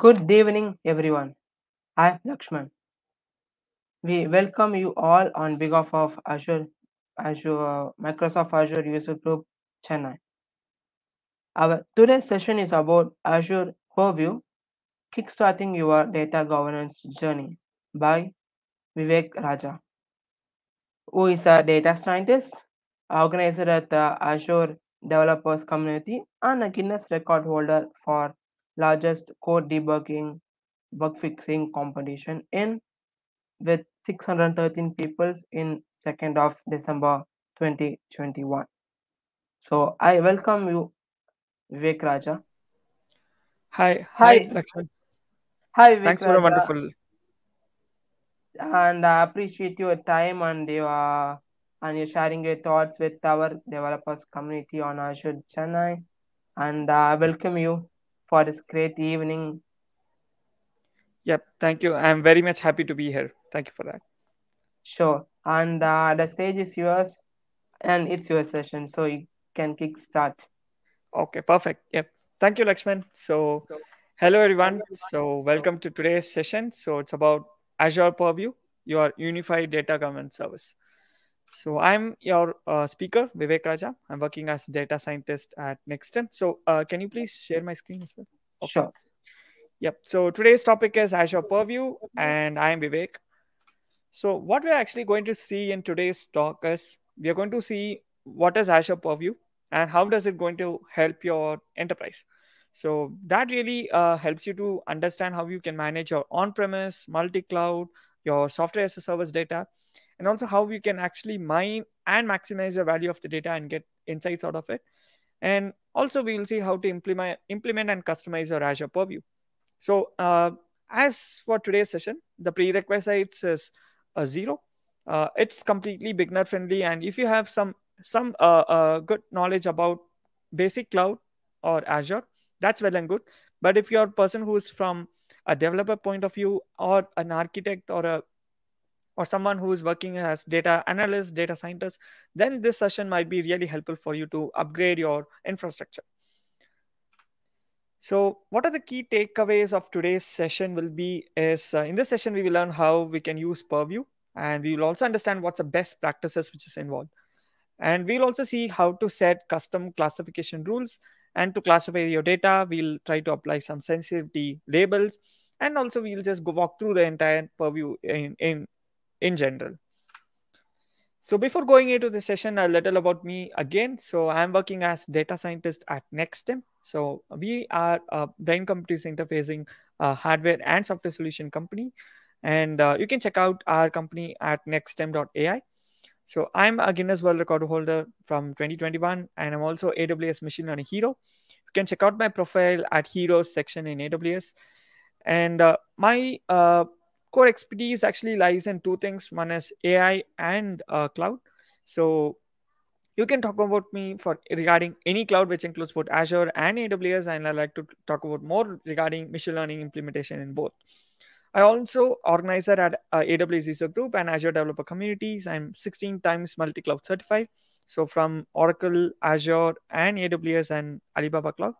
Good evening, everyone. I'm Lakshman. We welcome you all on behalf of Azure, Azure, uh, Microsoft Azure User Group, Chennai. Our today's session is about Azure Purview, kickstarting your data governance journey by Vivek Raja, who is a data scientist, organizer at the Azure Developers Community, and a Guinness record holder for largest code debugging bug fixing competition in with 613 people in 2nd of December 2021. So I welcome you, Vivek Raja. Hi, Hi. hi, Lakshman. Hi, Vivek Thanks for a wonderful. and I appreciate your time and your and you're sharing your thoughts with our developers community on Azure Chennai. And I welcome you for this great evening. Yep, thank you. I'm very much happy to be here. Thank you for that. Sure. And uh, the stage is yours, and it's your session, so you can kick start. Okay, perfect. Yep. Thank you, Lakshman. So, hello everyone. So, welcome to today's session. So, it's about Azure Purview, your unified data governance service. So, I'm your uh, speaker, Vivek Raja. I'm working as data scientist at NexStem. So, uh, can you please share my screen as well? Okay. Sure. Yep. So today's topic is Azure Purview, and I am Vivek. So what we're actually going to see in today's talk is we are going to see what is Azure Purview and how does it going to help your enterprise. So that really uh, helps you to understand how you can manage your on-premise, multi-cloud, your software as a service data, and also how you can actually mine and maximize the value of the data and get insights out of it. And also we will see how to implement implement and customize your Azure Purview. So, uh, as for today's session, the prerequisites is a zero. Uh, it's completely beginner friendly, and if you have some some uh, uh, good knowledge about basic cloud or Azure, that's well and good. But if you're a person who's from a developer point of view, or an architect, or a or someone who is working as data analyst, data scientist, then this session might be really helpful for you to upgrade your infrastructure. So, what are the key takeaways of today's session will be is uh, in this session we will learn how we can use Purview and we will also understand what's the best practices which is involved. And we'll also see how to set custom classification rules and to classify your data. We'll try to apply some sensitivity labels and also we'll just go walk through the entire Purview in in in general. So before going into the session, a little about me again. So I'm working as data scientist at NexStem. So we are a brain computer interfacing uh, hardware and software solution company. And uh, you can check out our company at nexstem.ai. So I'm a Guinness World Record holder from 2021, and I'm also AWS Machine Learning Hero. You can check out my profile at Heroes section in AWS. And uh, my uh, core expertise actually lies in two things one is ai and uh, cloud so you can talk about me for regarding any cloud which includes both azure and aws and i like to talk about more regarding machine learning implementation in both i also organizer at uh, aws user group and azure developer communities i'm 16 times multi-cloud certified so from oracle azure and aws and alibaba cloud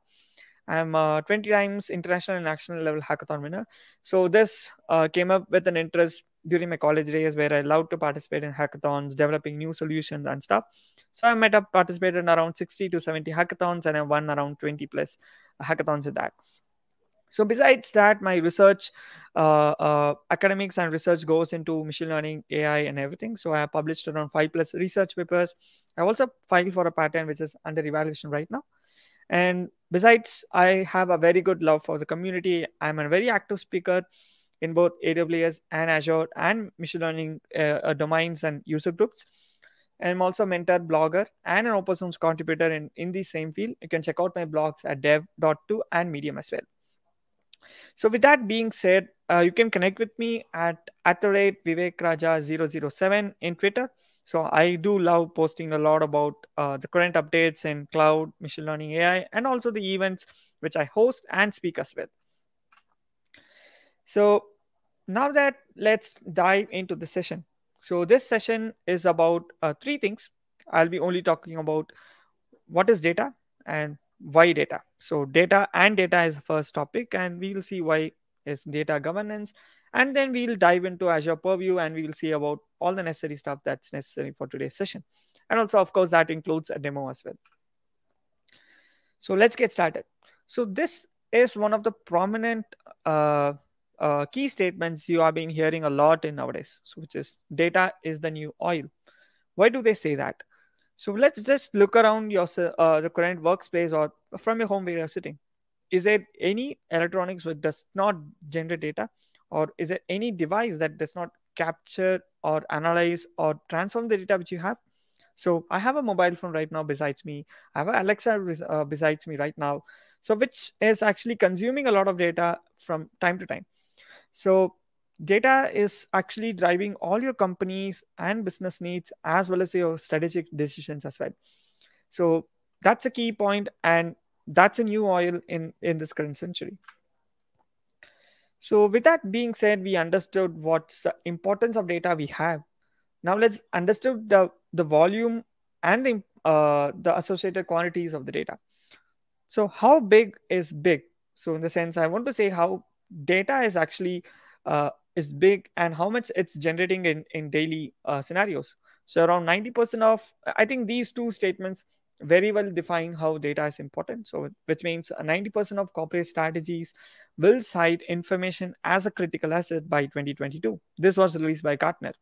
I'm uh, 20 times international and national level hackathon winner. So this uh, came up with an interest during my college days where I loved to participate in hackathons, developing new solutions and stuff. So I met up, participated in around 60 to 70 hackathons, and I won around 20 plus hackathons in that. So besides that, my research, uh, uh, academics and research goes into machine learning, AI, and everything. So I have published around five plus research papers. I also filed for a patent which is under evaluation right now. And besides, I have a very good love for the community. I'm a very active speaker in both AWS and Azure and machine learning uh, domains and user groups. I'm also a mentor, blogger, and an open source contributor in, in the same field. You can check out my blogs at dev.to and Medium as well. So with that being said, uh, you can connect with me at at the rate Vivek Raja 007 in Twitter. So I do love posting a lot about uh, the current updates in cloud, machine learning, AI, and also the events which I host and speak as with. So now that let's dive into the session. So this session is about uh, three things. I'll be only talking about what is data and why data. So data and data is the first topic, and we will see why is data governance, and then we'll dive into Azure Purview, and we will see about all the necessary stuff that's necessary for today's session, and also of course that includes a demo as well. So let's get started. So this is one of the prominent uh, uh, key statements you have been hearing a lot in nowadays, so which is data is the new oil. Why do they say that? So let's just look around your uh, the current workspace or from your home where you're sitting. Is there any electronics which does not generate data, or is there any device that does not capture or analyze or transform the data which you have? So I have a mobile phone right now besides me. I have Alexa uh, besides me right now. So which is actually consuming a lot of data from time to time. So data is actually driving all your companies and business needs as well as your strategic decisions as well. So that's a key point and that's a new oil in in this current century. So with that being said we understood what's the importance of data we have. Now let's understood the the volume and the uh, the associated quantities of the data. So how big is big? So in the sense i want to say how data is actually uh, is big and how much it's generating in, in daily uh, scenarios. So around 90% of, I think these two statements very well define how data is important. So which means 90% of corporate strategies will cite information as a critical asset by 2022. This was released by Gartner.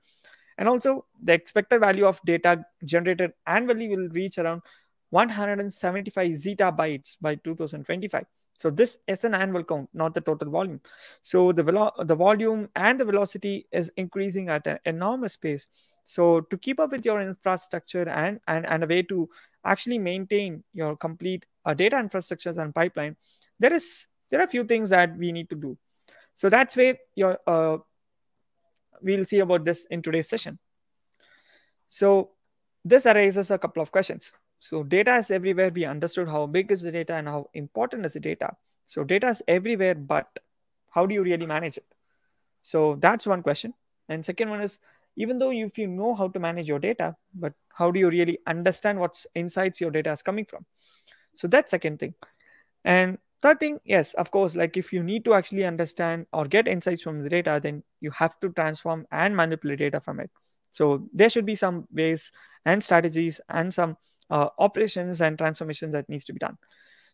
And also the expected value of data generated annually will reach around 175 zettabytes by 2025. So this is an annual count, not the total volume. So the velo- the volume and the velocity is increasing at an enormous pace. So to keep up with your infrastructure and and, and a way to actually maintain your complete uh, data infrastructures and pipeline, there is there are a few things that we need to do. So that's where your uh, we'll see about this in today's session. So this raises a couple of questions. So data is everywhere. We understood how big is the data and how important is the data. So data is everywhere, but how do you really manage it? So that's one question. And second one is even though if you know how to manage your data, but how do you really understand what's insights your data is coming from? So that's second thing. And third thing, yes, of course, like if you need to actually understand or get insights from the data, then you have to transform and manipulate data from it. So there should be some ways and strategies and some uh, operations and transformations that needs to be done.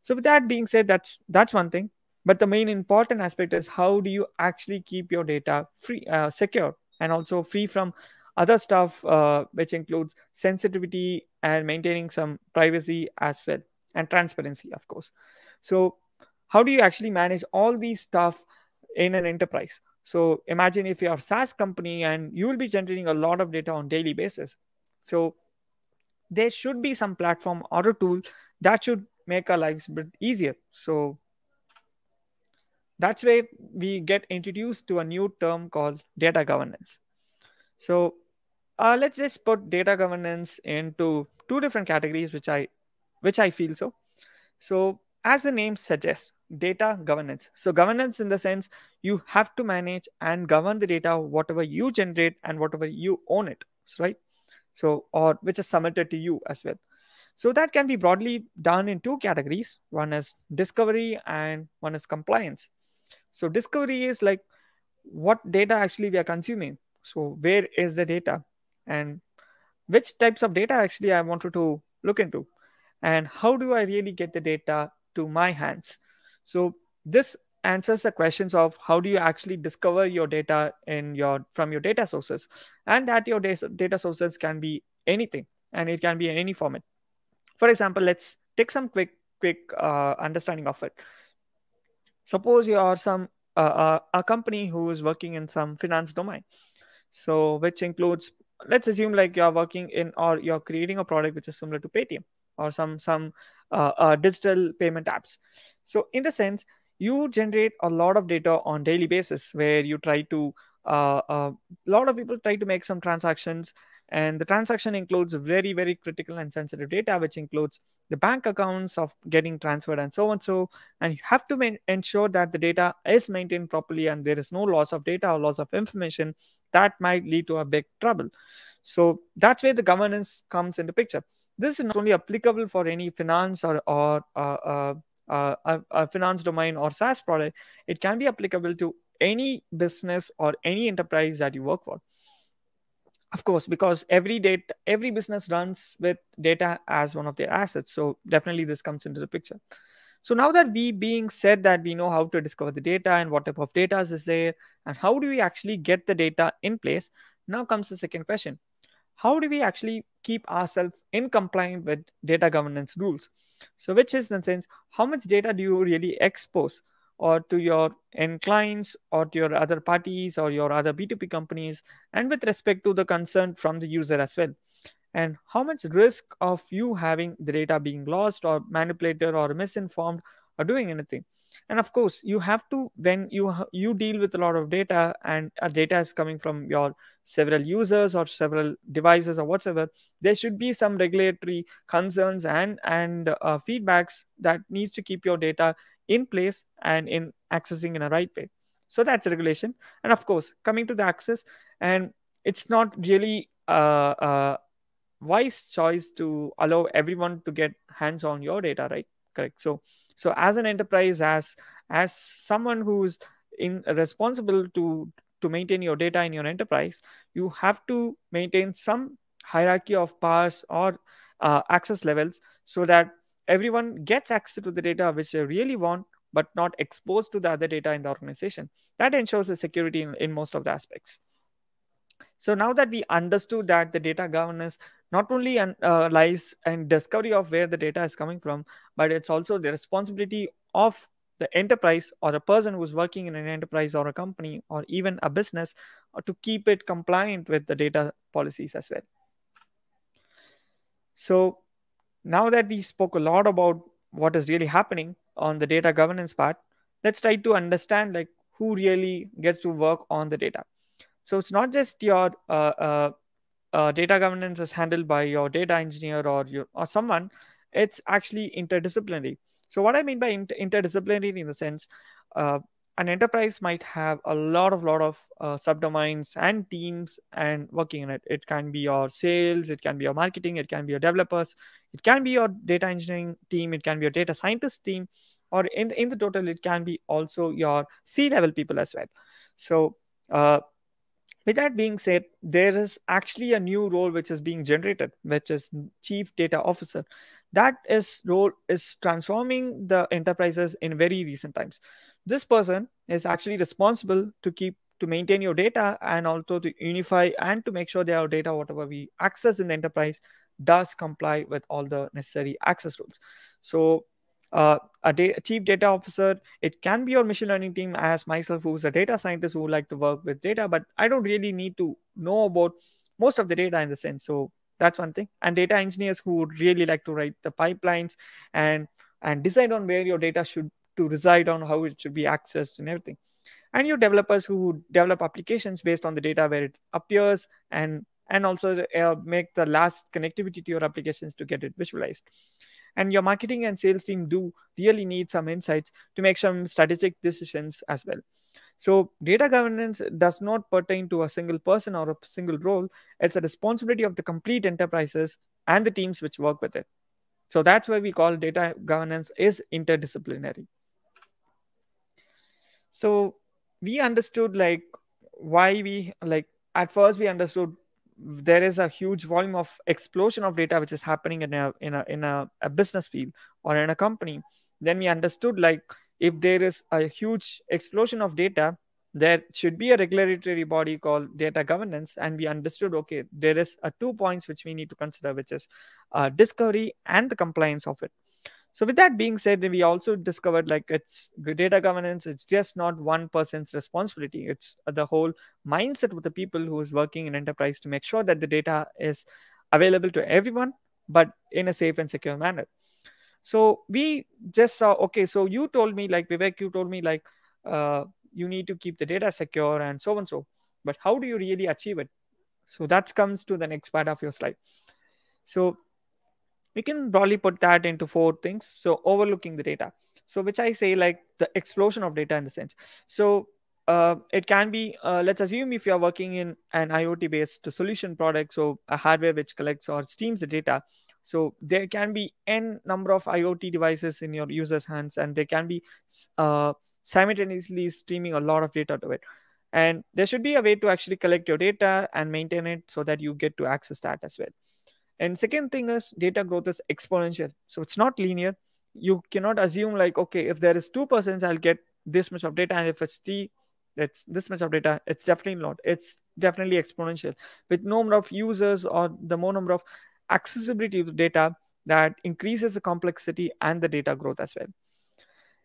So with that being said that's that's one thing. But the main important aspect is how do you actually keep your data free uh, secure and also free from other stuff uh, which includes sensitivity and maintaining some privacy as well and transparency of course. So how do you actually manage all these stuff in an enterprise? So imagine if you're a SaaS company and you will be generating a lot of data on daily basis. So there should be some platform or a tool that should make our lives a bit easier. So that's where we get introduced to a new term called data governance. So uh, let's just put data governance into two different categories, which I which I feel so. So as the name suggests, data governance. So governance in the sense you have to manage and govern the data, whatever you generate and whatever you own it, right? So or which is submitted to you as well. So that can be broadly done in two categories. One is discovery and one is compliance. So discovery is like what data actually we are consuming. So where is the data? And which types of data actually i wanted to look into? And how do i really get the data to my hands? So this answers the questions of how do you actually discover your data in your from your data sources. And that your data, sources can be anything and it can be in any format. For example let's take some quick quick uh, understanding of it. Suppose you are some uh, uh, a company who is working in some finance domain. So which includes let's assume like you're working in or you're creating a product which is similar to paytm or some some uh, uh, digital payment apps. So in the sense you generate a lot of data on daily basis where you try to a uh, uh, lot of people try to make some transactions and the transaction includes very very critical and sensitive data which includes the bank accounts of getting transferred and so on. So and you have to ensure that the data is maintained properly and there is no loss of data or loss of information that might lead to a big trouble. So that's where the governance comes into picture. This is not only applicable for any finance or, or uh, uh, uh, a, a finance domain or SaaS product, it can be applicable to any business or any enterprise that you work for. Of course because every data every business runs with data as one of their assets. So definitely this comes into the picture. So now that we being said that we know how to discover the data and what type of data is there and how do we actually get the data in place now comes the second question how do we actually keep ourselves in compliance with data governance rules? So which is in the sense how much data do you really expose or to your end clients or to your other parties or your other b2b companies and with respect to the concern from the user as well? And how much risk of you having the data being lost or manipulated or misinformed or doing anything. And of course you have to when you you deal with a lot of data and a data is coming from your several users or several devices or whatsoever there should be some regulatory concerns and and uh, feedbacks that needs to keep your data in place and in accessing in a right way. So that's regulation. And of course coming to the access and it's not really uh, uh, wise choice to allow everyone to get hands on your data right? Correct. So so as an enterprise as as someone who's in responsible to to maintain your data in your enterprise you have to maintain some hierarchy of powers or uh, access levels so that everyone gets access to the data which they really want but not exposed to the other data in the organization. That ensures the security in, in most of the aspects. So now that we understood that the data governance not only uh, lies in discovery of where the data is coming from, but it's also the responsibility of the enterprise or a person who's working in an enterprise or a company or even a business uh, to keep it compliant with the data policies as well. So now that we spoke a lot about what is really happening on the data governance part, let's try to understand like who really gets to work on the data. So it's not just your uh, uh, uh, data governance is handled by your data engineer or your or someone. It's actually interdisciplinary. So what I mean by inter- interdisciplinary in the sense, uh, an enterprise might have a lot of lot of uh, subdomains and teams and working in it. It can be your sales, it can be your marketing, it can be your developers, it can be your data engineering team, it can be your data scientist team, or in in the total, it can be also your C level people as well. So uh, with that being said, there is actually a new role which is being generated, which is chief data officer. That is role is transforming the enterprises in very recent times. This person is actually responsible to keep to maintain your data and also to unify and to make sure that our data, whatever we access in the enterprise, does comply with all the necessary access rules. So uh, a, da- chief data officer it can be your machine learning team as myself who's a data scientist who would like to work with data but i don't really need to know about most of the data in the sense. So that's one thing. And data engineers who would really like to write the pipelines and and decide on where your data should to reside on how it should be accessed and everything. And your developers who develop applications based on the data where it appears and and also uh, make the last connectivity to your applications to get it visualized and your marketing and sales team do really need some insights to make some strategic decisions as well. So data governance does not pertain to a single person or a single role. It's a responsibility of the complete enterprises and the teams which work with it. So that's why we call data governance is interdisciplinary. So we understood like why we like at first we understood there is a huge volume of explosion of data which is happening in a in a in a, a business field or in a company then we understood like if there is a huge explosion of data there should be a regulatory body called data governance and we understood okay there is a two points which we need to consider which is uh, discovery and the compliance of it so with that being said we also discovered like it's data governance it's just not one person's responsibility. It's the whole mindset of the people who is working in enterprise to make sure that the data is available to everyone but in a safe and secure manner. So we just saw okay so you told me like vivek you told me like uh, you need to keep the data secure and so and so but how do you really achieve it? So that comes to the next part of your slide. So we can broadly put that into four things. So overlooking the data. So which i say like the explosion of data in the sense. So uh, it can be uh, let's assume if you're working in an iot based solution product so a hardware which collects or steams the data. So there can be n number of iot devices in your user's hands and they can be uh, simultaneously streaming a lot of data to it. And there should be a way to actually collect your data and maintain it so that you get to access that as well and second thing is data growth is exponential. So it's not linear. You cannot assume like okay if there is two persons i'll get this much of data. And if it's three it's this much of data. It's definitely not. It's definitely exponential. With no number of users or the more number of accessibility of data that increases the complexity and the data growth as well.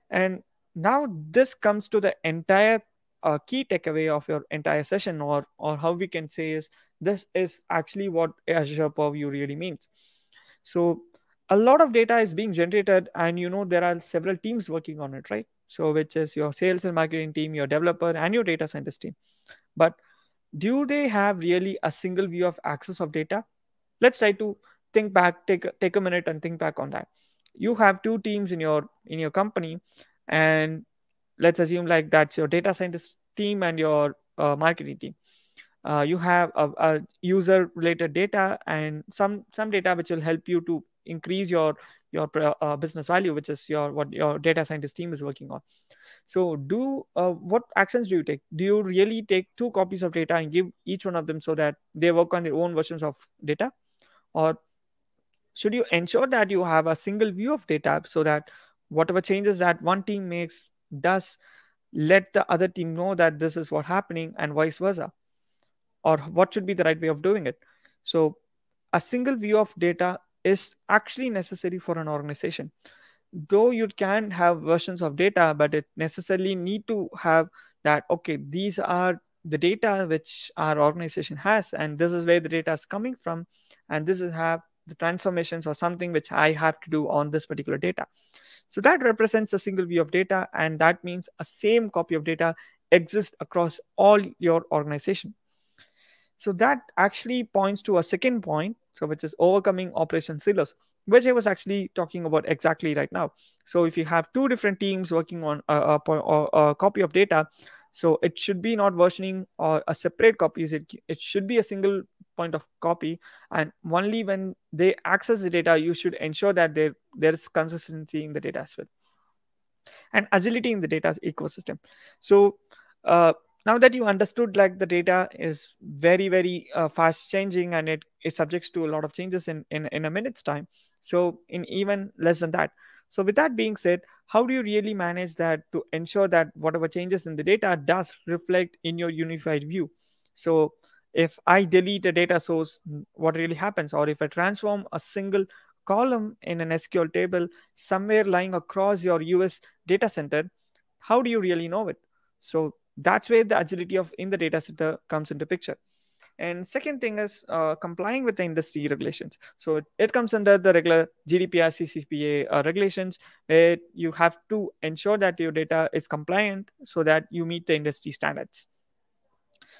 And now this comes to the entire uh, key takeaway of your entire session or or how we can say is this is actually what azure purview really means. So a lot of data is being generated and you know there are several teams working on it right? So which is your sales and marketing team your developer and your data scientist team. But do they have really a single view of access of data? Let's try to think back take take a minute and think back on that. You have two teams in your in your company and let's assume like that's your data scientist team and your uh, marketing team. Uh, you have a, a user related data and some some data which will help you to increase your your uh, business value which is your what your data scientist team is working on. So do uh, what actions do you take? Do you really take two copies of data and give each one of them so that they work on their own versions of data? Or should you ensure that you have a single view of data so that whatever changes that one team makes does let the other team know that this is what's happening and vice versa? Or what should be the right way of doing it? So a single view of data is actually necessary for an organization. Though you can have versions of data but it necessarily need to have that okay these are the data which our organization has and this is where the data is coming from and this is have the transformations or something which i have to do on this particular data. So that represents a single view of data and that means a same copy of data exists across all your organization. So that actually points to a second point so which is overcoming operation silos which i was actually talking about exactly right now. So if you have two different teams working on a, a, a copy of data so it should be not versioning or a separate copies it, it should be a single point of copy and only when they access the data you should ensure that there there is consistency in the data as well. And agility in the data ecosystem. So uh, now that you understood like the data is very very uh, fast changing and it is subject to a lot of changes in, in in a minute's time. So in even less than that. So with that being said how do you really manage that to ensure that whatever changes in the data does reflect in your unified view? So if i delete a data source what really happens? Or if i transform a single column in an sql table somewhere lying across your us data center how do you really know it? So that's where the agility of in the data center comes into picture. And second thing is uh, complying with the industry regulations. So it, it comes under the regular gdpr ccpa uh, regulations where you have to ensure that your data is compliant so that you meet the industry standards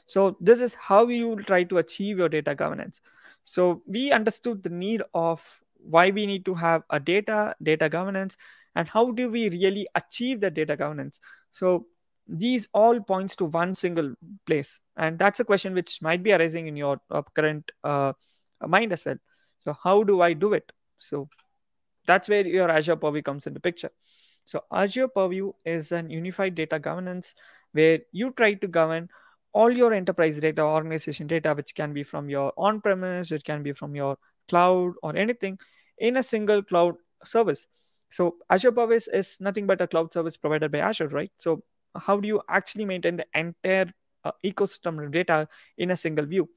so this is how you try to achieve your data governance. So we understood the need of why we need to have a data data governance and how do we really achieve the data governance. So these all points to one single place. And that's a question which might be arising in your uh, current uh, mind as well. So how do i do it? So that's where your azure purview comes into picture. So azure purview is an unified data governance where you try to govern all your enterprise data organization data which can be from your on premise it can be from your cloud or anything in a single cloud service. So azure purview is nothing but a cloud service provided by azure right? So how do you actually maintain the entire uh, ecosystem of data in a single view?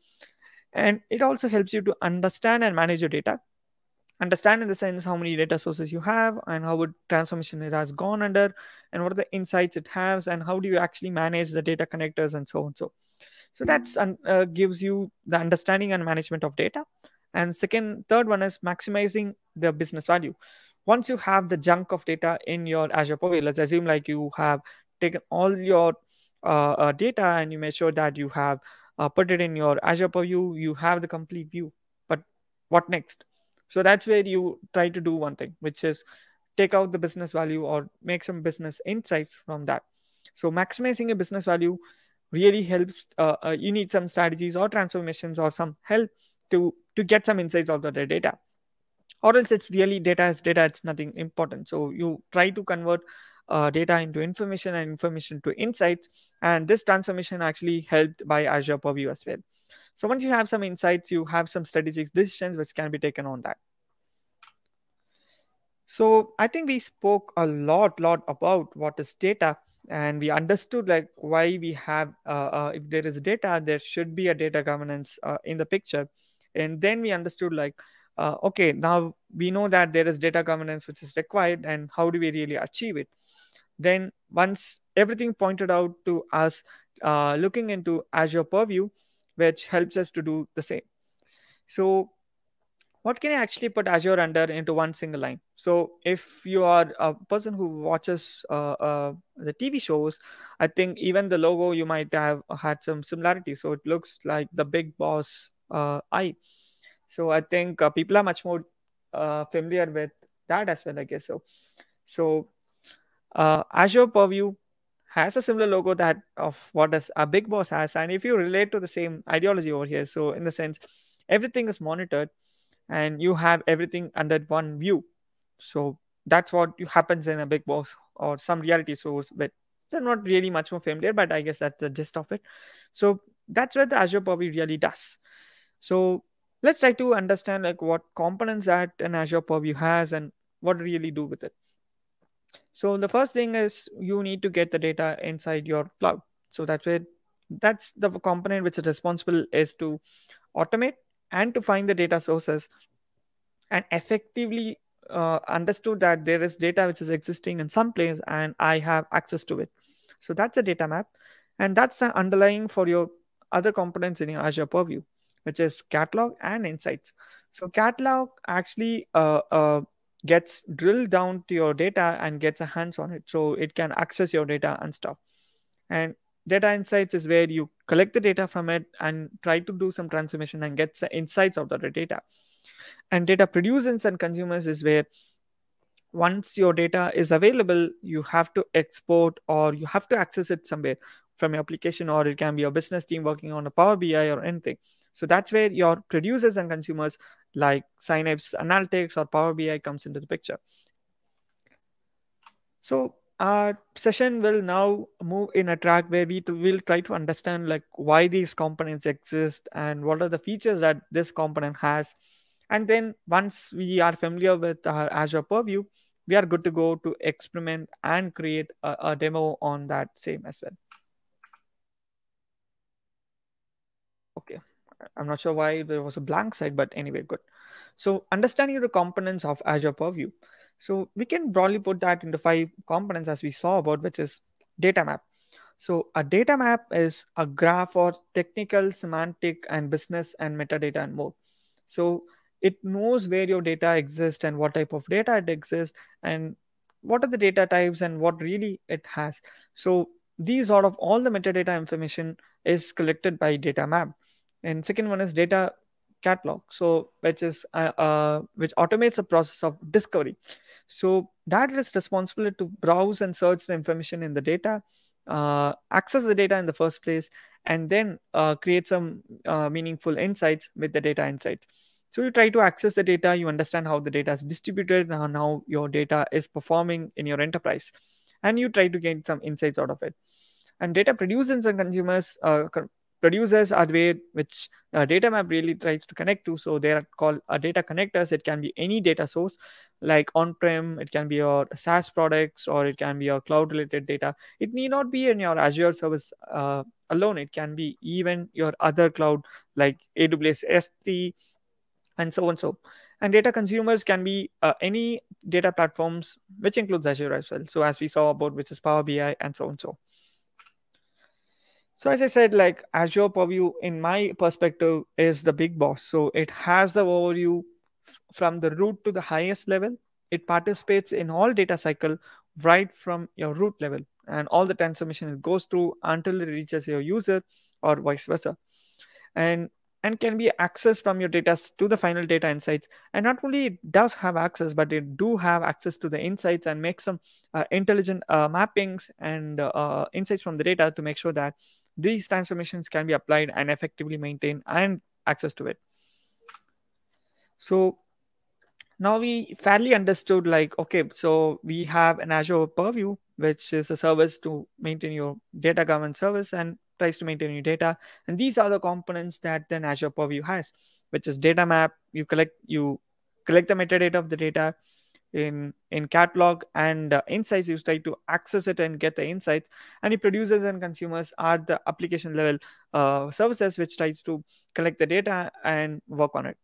And it also helps you to understand and manage your data understand in the sense how many data sources you have and how would transformation it has gone under and what are the insights it has and how do you actually manage the data connectors and so on so so that's uh, gives you the understanding and management of data and second third one is maximizing the business value once you have the junk of data in your azure purview let's assume like you have taken all your uh, uh, data and you make sure that you have uh, put it in your Azure Purview, you have the complete view. But what next? So that's where you try to do one thing, which is take out the business value or make some business insights from that. So maximizing a business value really helps. Uh, uh, you need some strategies or transformations or some help to to get some insights out of the data. or else it's really data is data it's nothing important so you try to convert uh, data into information and information to insights. And this transformation actually helped by azure purview as well. So once you have some insights you have some strategic decisions which can be taken on that. So i think we spoke a lot lot about what is data. And we understood like why we have uh, uh, if there is data there should be a data governance uh, in the picture. And then we understood like uh, okay now we know that there is data governance which is required and how do we really achieve it then once everything pointed out to us uh, looking into azure purview which helps us to do the same so what can I actually put Azure under into one single line? So if you are a person who watches uh, uh, the TV shows, I think even the logo you might have had some similarity. So it looks like the big boss uh, eye. So I think uh, people are much more uh, familiar with that as well. I guess so. So uh, Azure Purview has a similar logo that of what does a big boss has, and if you relate to the same ideology over here, so in the sense everything is monitored and you have everything under one view. So that's what happens in a big boss or some reality shows but they're not really much more familiar but i guess that's the gist of it. So that's what the azure purview really does. So let's try to understand like what components that an azure purview has and what really do with it so the first thing is you need to get the data inside your cloud so that's where that's the component which is responsible is to automate and to find the data sources and effectively uh, understood that there is data which is existing in some place and I have access to it. So that's a data map. And that's the underlying for your other components in your Azure Purview, which is catalog and insights. So catalog actually uh, uh, gets drilled down to your data and gets a hands on it. So it can access your data and stuff. And data insights is where you collect the data from it and try to do some transformation and get the insights of the data and data producers and consumers is where once your data is available you have to export or you have to access it somewhere from your application or it can be your business team working on a power bi or anything so that's where your producers and consumers like synapse analytics or power bi comes into the picture. So our session will now move in a track where we will try to understand like why these components exist and what are the features that this component has. And then once we are familiar with our azure purview we are good to go to experiment and create a, a demo on that same as well. Okay i'm not sure why there was a blank side but anyway good so understanding the components of azure purview so we can broadly put that into five components as we saw about, which is data map. So a data map is a graph for technical, semantic, and business and metadata and more. So it knows where your data exists and what type of data it exists and what are the data types and what really it has. So these sort of all the metadata information is collected by data map. And second one is data catalog. So which is uh, uh, which automates the process of discovery. So that is responsible to browse and search the information in the data uh, access the data in the first place and then uh, create some uh, meaningful insights with the data insights. So you try to access the data you understand how the data is distributed and how your data is performing in your enterprise. And you try to gain some insights out of it. And data producers and consumers uh, producers are the way which uh, data map really tries to connect to. So they are called uh, data connectors. It can be any data source like on-prem it can be your saas products or it can be your cloud related data. It need not be in your azure service uh, alone. It can be even your other cloud like aws s3 and so on so. And data consumers can be uh, any data platforms which includes azure as well. So as we saw about which is power bi and so on so so as I said, like Azure Purview, in my perspective, is the big boss. So it has the overview from the root to the highest level. It participates in all data cycle right from your root level and all the transformation it goes through until it reaches your user or vice versa. And and can be accessed from your data to the final data insights and not only it does have access but it do have access to the insights and make some uh, intelligent uh, mappings and uh, insights from the data to make sure that these transformations can be applied and effectively maintained and access to it. So now we fairly understood like okay so we have an azure purview which is a service to maintain your data governance service and tries to maintain your data. And these are the components that then azure purview has which is data map. You collect you collect the metadata of the data in in catalog and uh, insights you try to access it and get the insights. And producers and consumers are the application level uh, services which tries to collect the data and work on it.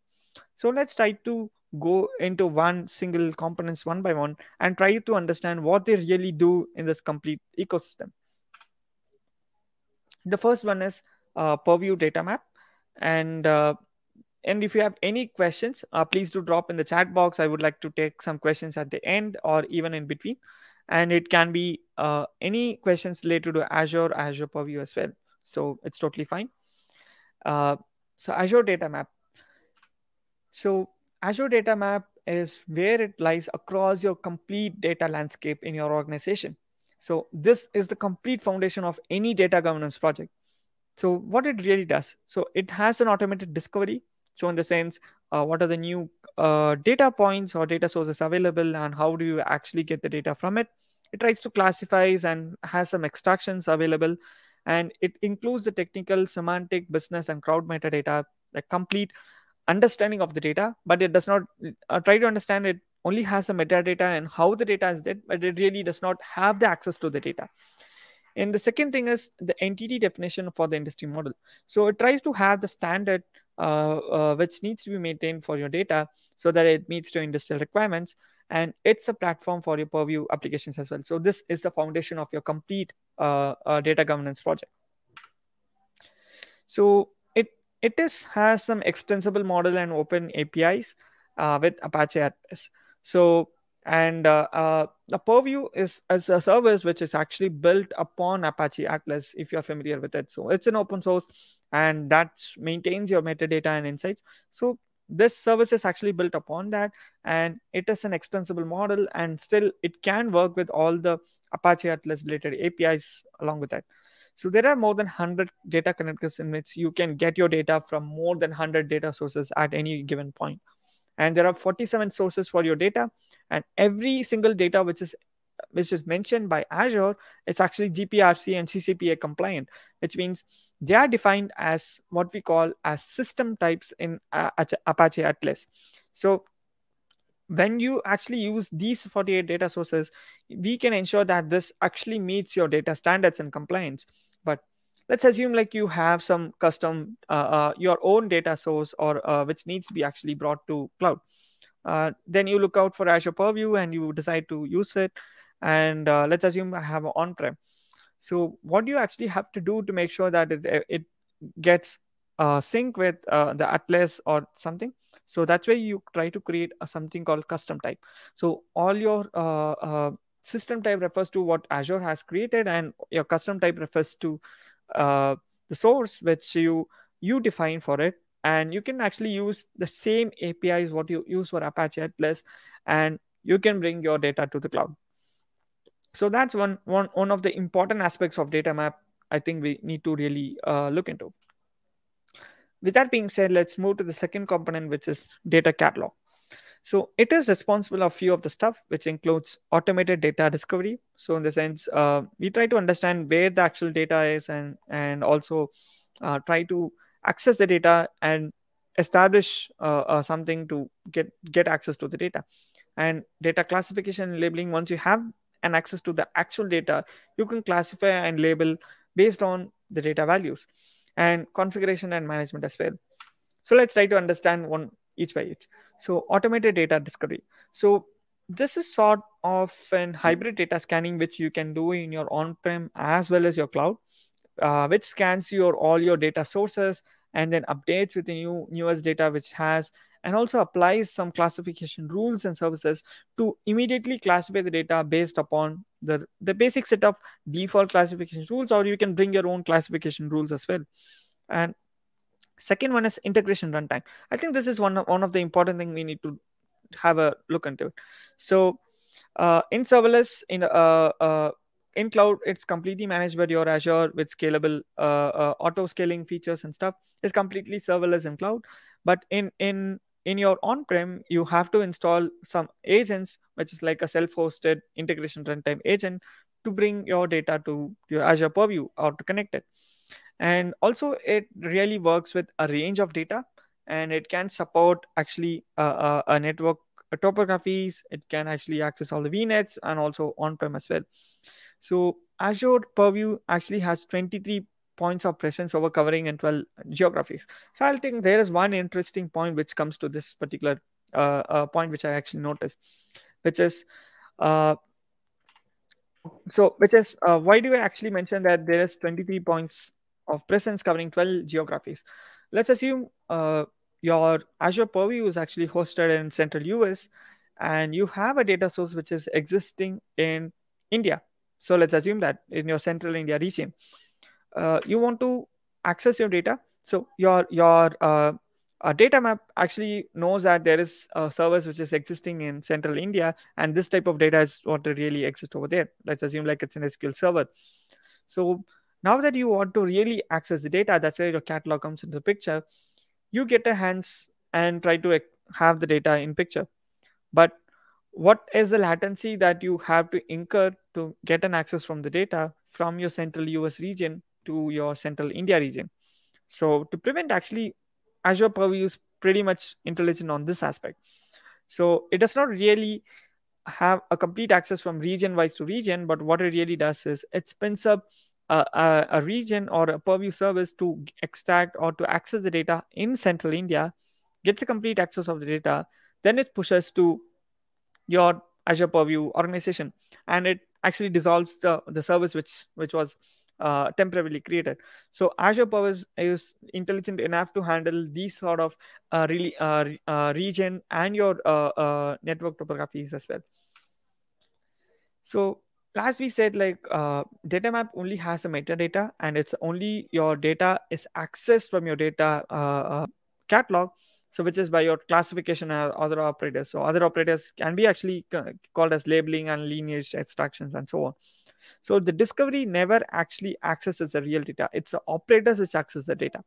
So let's try to go into one single components one by one and try to understand what they really do in this complete ecosystem. The first one is uh, purview data map and uh, and if you have any questions uh, please do drop in the chat box. I would like to take some questions at the end or even in between. And it can be uh, any questions related to azure azure purview as well. So it's totally fine. Uh, so azure data map. So azure data map is where it lies across your complete data landscape in your organization. So this is the complete foundation of any data governance project. So what it really does so it has an automated discovery so in the sense, uh, what are the new uh, data points or data sources available and how do you actually get the data from it? It tries to classifies and has some extractions available. And it includes the technical, semantic, business, and crowd metadata, the complete understanding of the data, but it does not uh, try to understand it only has the metadata and how the data is there, but it really does not have the access to the data. And the second thing is the entity definition for the industry model. So it tries to have the standard which needs to be maintained for your data so that it meets your industrial requirements. And it's a platform for your purview applications as well. So this is the foundation of your complete uh, uh data governance project. So it it is has some extensible model and open APIs uh, with Apache Atlas. So and uh, uh, the purview is, is a service which is actually built upon apache atlas if you're familiar with it so it's an open source and that maintains your metadata and insights. So this service is actually built upon that and it is an extensible model and still it can work with all the apache atlas related apis along with that. So there are more than 100 data connectors in which you can get your data from more than 100 data sources at any given point. And there are 47 sources for your data and every single data which is which is mentioned by azure it's actually gdpr and ccpa compliant which means they are defined as what we call as system types in uh, apache atlas. So when you actually use these 48 data sources we can ensure that this actually meets your data standards and compliance. But let's assume like you have some custom uh, uh, your own data source or uh, which needs to be actually brought to cloud. Uh, then you look out for azure purview and you decide to use it and uh, let's assume i have on-prem. So what do you actually have to do to make sure that it, it gets uh, sync with the atlas or something? So that's where you try to create a, something called custom type. So all your system type refers to what azure has created and your custom type refers to uh, the source which you you define for it. And you can actually use the same apis what you use for apache atlas. And you can bring your data to the cloud so that's one one one of the important aspects of data map i think we need to really uh, look into with that being said let's move to the second component which is data catalog so it is responsible of few of the stuff, which includes automated data discovery. So in the sense, uh, we try to understand where the actual data is and and also uh, try to access the data and establish uh, uh something to get get access to the data. And data classification labeling. Once you have an access to the actual data, you can classify and label based on the data values and configuration and management as well. So let's try to understand one each by each. So automated data discovery. So this is sort of an hybrid data scanning which you can do in your on-prem as well as your cloud, uh, which scans your all your data sources and then updates with the new newest data which has and also applies some classification rules and services to immediately classify the data based upon the, the basic set of default classification rules, or you can bring your own classification rules as well. And second one is integration runtime. I think this is one of, one of the important thing we need to have a look into it. So uh, in serverless in uh, uh, in cloud it's completely managed by your azure with scalable uh, uh, auto scaling features and stuff it's completely serverless in cloud. But in in in your on-prem you have to install some agents which is like a self-hosted integration runtime agent to bring your data to your azure purview or to connect it. And also it really works with a range of data and it can support actually a, a network topographies. It can actually access all the vnets and also on-prem as well. So azure purview actually has 23 points of presence over covering in 12 geographies. So i think there is one interesting point which comes to this particular uh, uh, point which i actually noticed which is uh, so which is uh, why do i actually mention that there is 23 points of presence covering 12 geographies? Let's assume uh, your Azure Purview is actually hosted in Central US and you have a data source which is existing in India. So let's assume that in your Central India region, uh, you want to access your data. So your your uh, data map actually knows that there is a service which is existing in Central India, and this type of data is what really exists over there. Let's assume like it's an SQL server. So now that you want to really access the data, that's where your catalog comes into the picture you get a hands and try to have the data in picture but what is the latency that you have to incur to get an access from the data from your central us region to your central india region. So to prevent actually azure purview is pretty much intelligent on this aspect. So it does not really have a complete access from region wise to region but what it really does is it spins up a, a, region or a purview service to extract or to access the data in central India, gets a complete access of the data, then it pushes to your Azure Purview organization, and it actually dissolves the, the service which which was uh, temporarily created. So Azure Purview is intelligent enough to handle these sort of uh, really uh, uh region and your uh, uh, network topographies as well. So as we said like data map only has a metadata and it's only your data is accessed from your data catalog so which is by your classification and other operators so other operators can be actually called as labeling and lineage extractions and so on so the discovery never actually accesses the real data. It's the operators which access the data.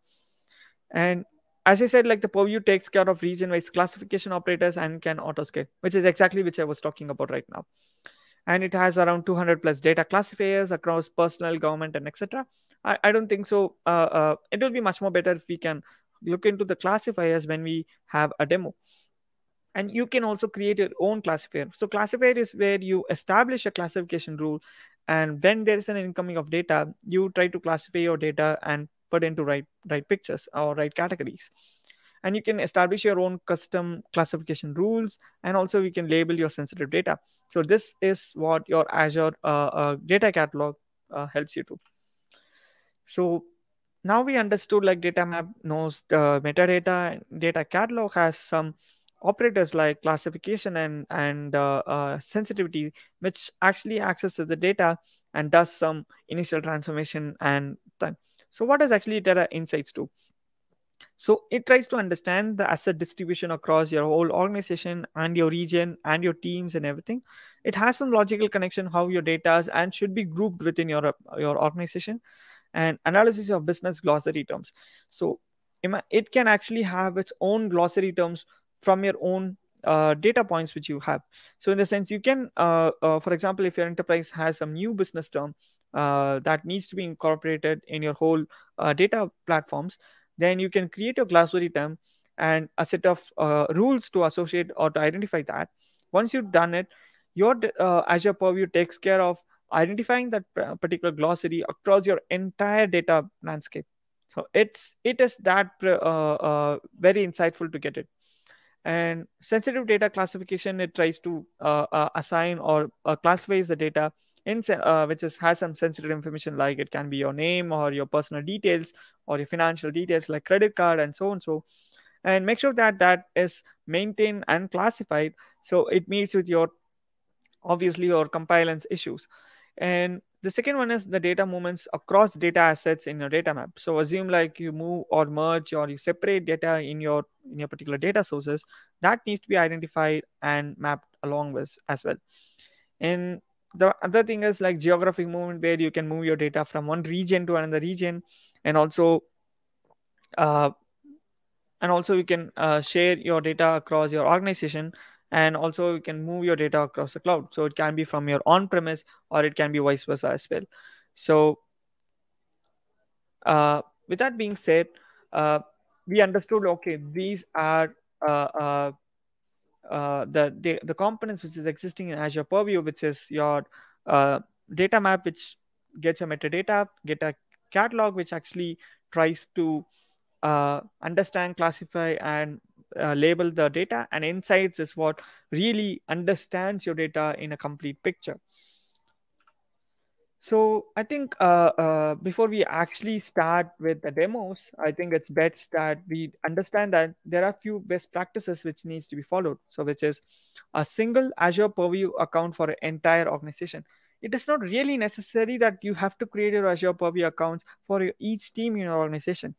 And as i said like the purview takes care of region wise classification operators and can auto scale which is exactly which i was talking about right now. And it has around 200 plus data classifiers across personal government and etc I, I don't think so. Uh, uh, it will be much more better if we can look into the classifiers when we have a demo. And you can also create your own classifier. So classifier is where you establish a classification rule and when there is an incoming of data you try to classify your data and put into right right pictures or right categories. And you can establish your own custom classification rules and also you can label your sensitive data. So this is what your azure uh, uh, data catalog uh, helps you to so now we understood like data map knows the metadata data catalog has some operators like classification and and uh, uh, sensitivity which actually accesses the data and does some initial transformation and time so what does actually data insights do so it tries to understand the asset distribution across your whole organization and your region and your teams and everything. It has some logical connection how your data is and should be grouped within your your organization and analysis of business glossary terms. So it can actually have its own glossary terms from your own uh, data points which you have. So in the sense you can, uh, uh, for example, if your enterprise has some new business term uh, that needs to be incorporated in your whole uh, data platforms, then you can create your glossary term and a set of uh, rules to associate or to identify that. Once you've done it, your Azure Purview takes care of identifying that particular glossary across your entire data landscape. So it's it is that very insightful to get it. And sensitive data classification, it tries to uh, uh, assign or classifies the data in uh, which is has some sensitive information like it can be your name or your personal details or your financial details like credit card and so on so. And make sure that that is maintained and classified so it meets with your obviously your compliance issues. And the second one is the data movements across data assets in your data map. So assume like you move or merge or you separate data in your in your particular data sources that needs to be identified and mapped along with as well. And the other thing is like geographic movement where you can move your data from one region to another region. And also uh, and also you can uh, share your data across your organization and also you can move your data across the cloud. So it can be from your on premise or it can be vice versa as well. So uh, with that being said uh, we understood okay these are uh, uh, uh, the, the the components which is existing in azure purview which is your uh, data map which gets a metadata get a catalog which actually tries to understand classify and uh, label the data and insights is what really understands your data in a complete picture so I think uh, uh, before we actually start with the demos, I think it's best that we understand that there are few best practices which needs to be followed. So which is a single Azure Purview account for an entire organization. It is not really necessary that you have to create your Azure Purview accounts for each team in your organization.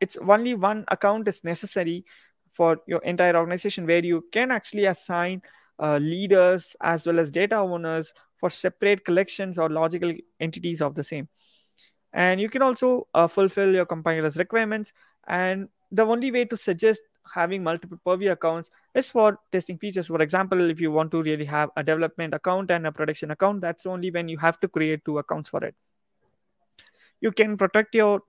It's only one account is necessary for your entire organization where you can actually assign uh, leaders as well as data owners for separate collections or logical entities of the same. And you can also uh, fulfill your compiler's requirements. And the only way to suggest having multiple purview accounts is for testing features. For example, if you want to really have a development account and a production account, that's only when you have to create two accounts for it. You can protect your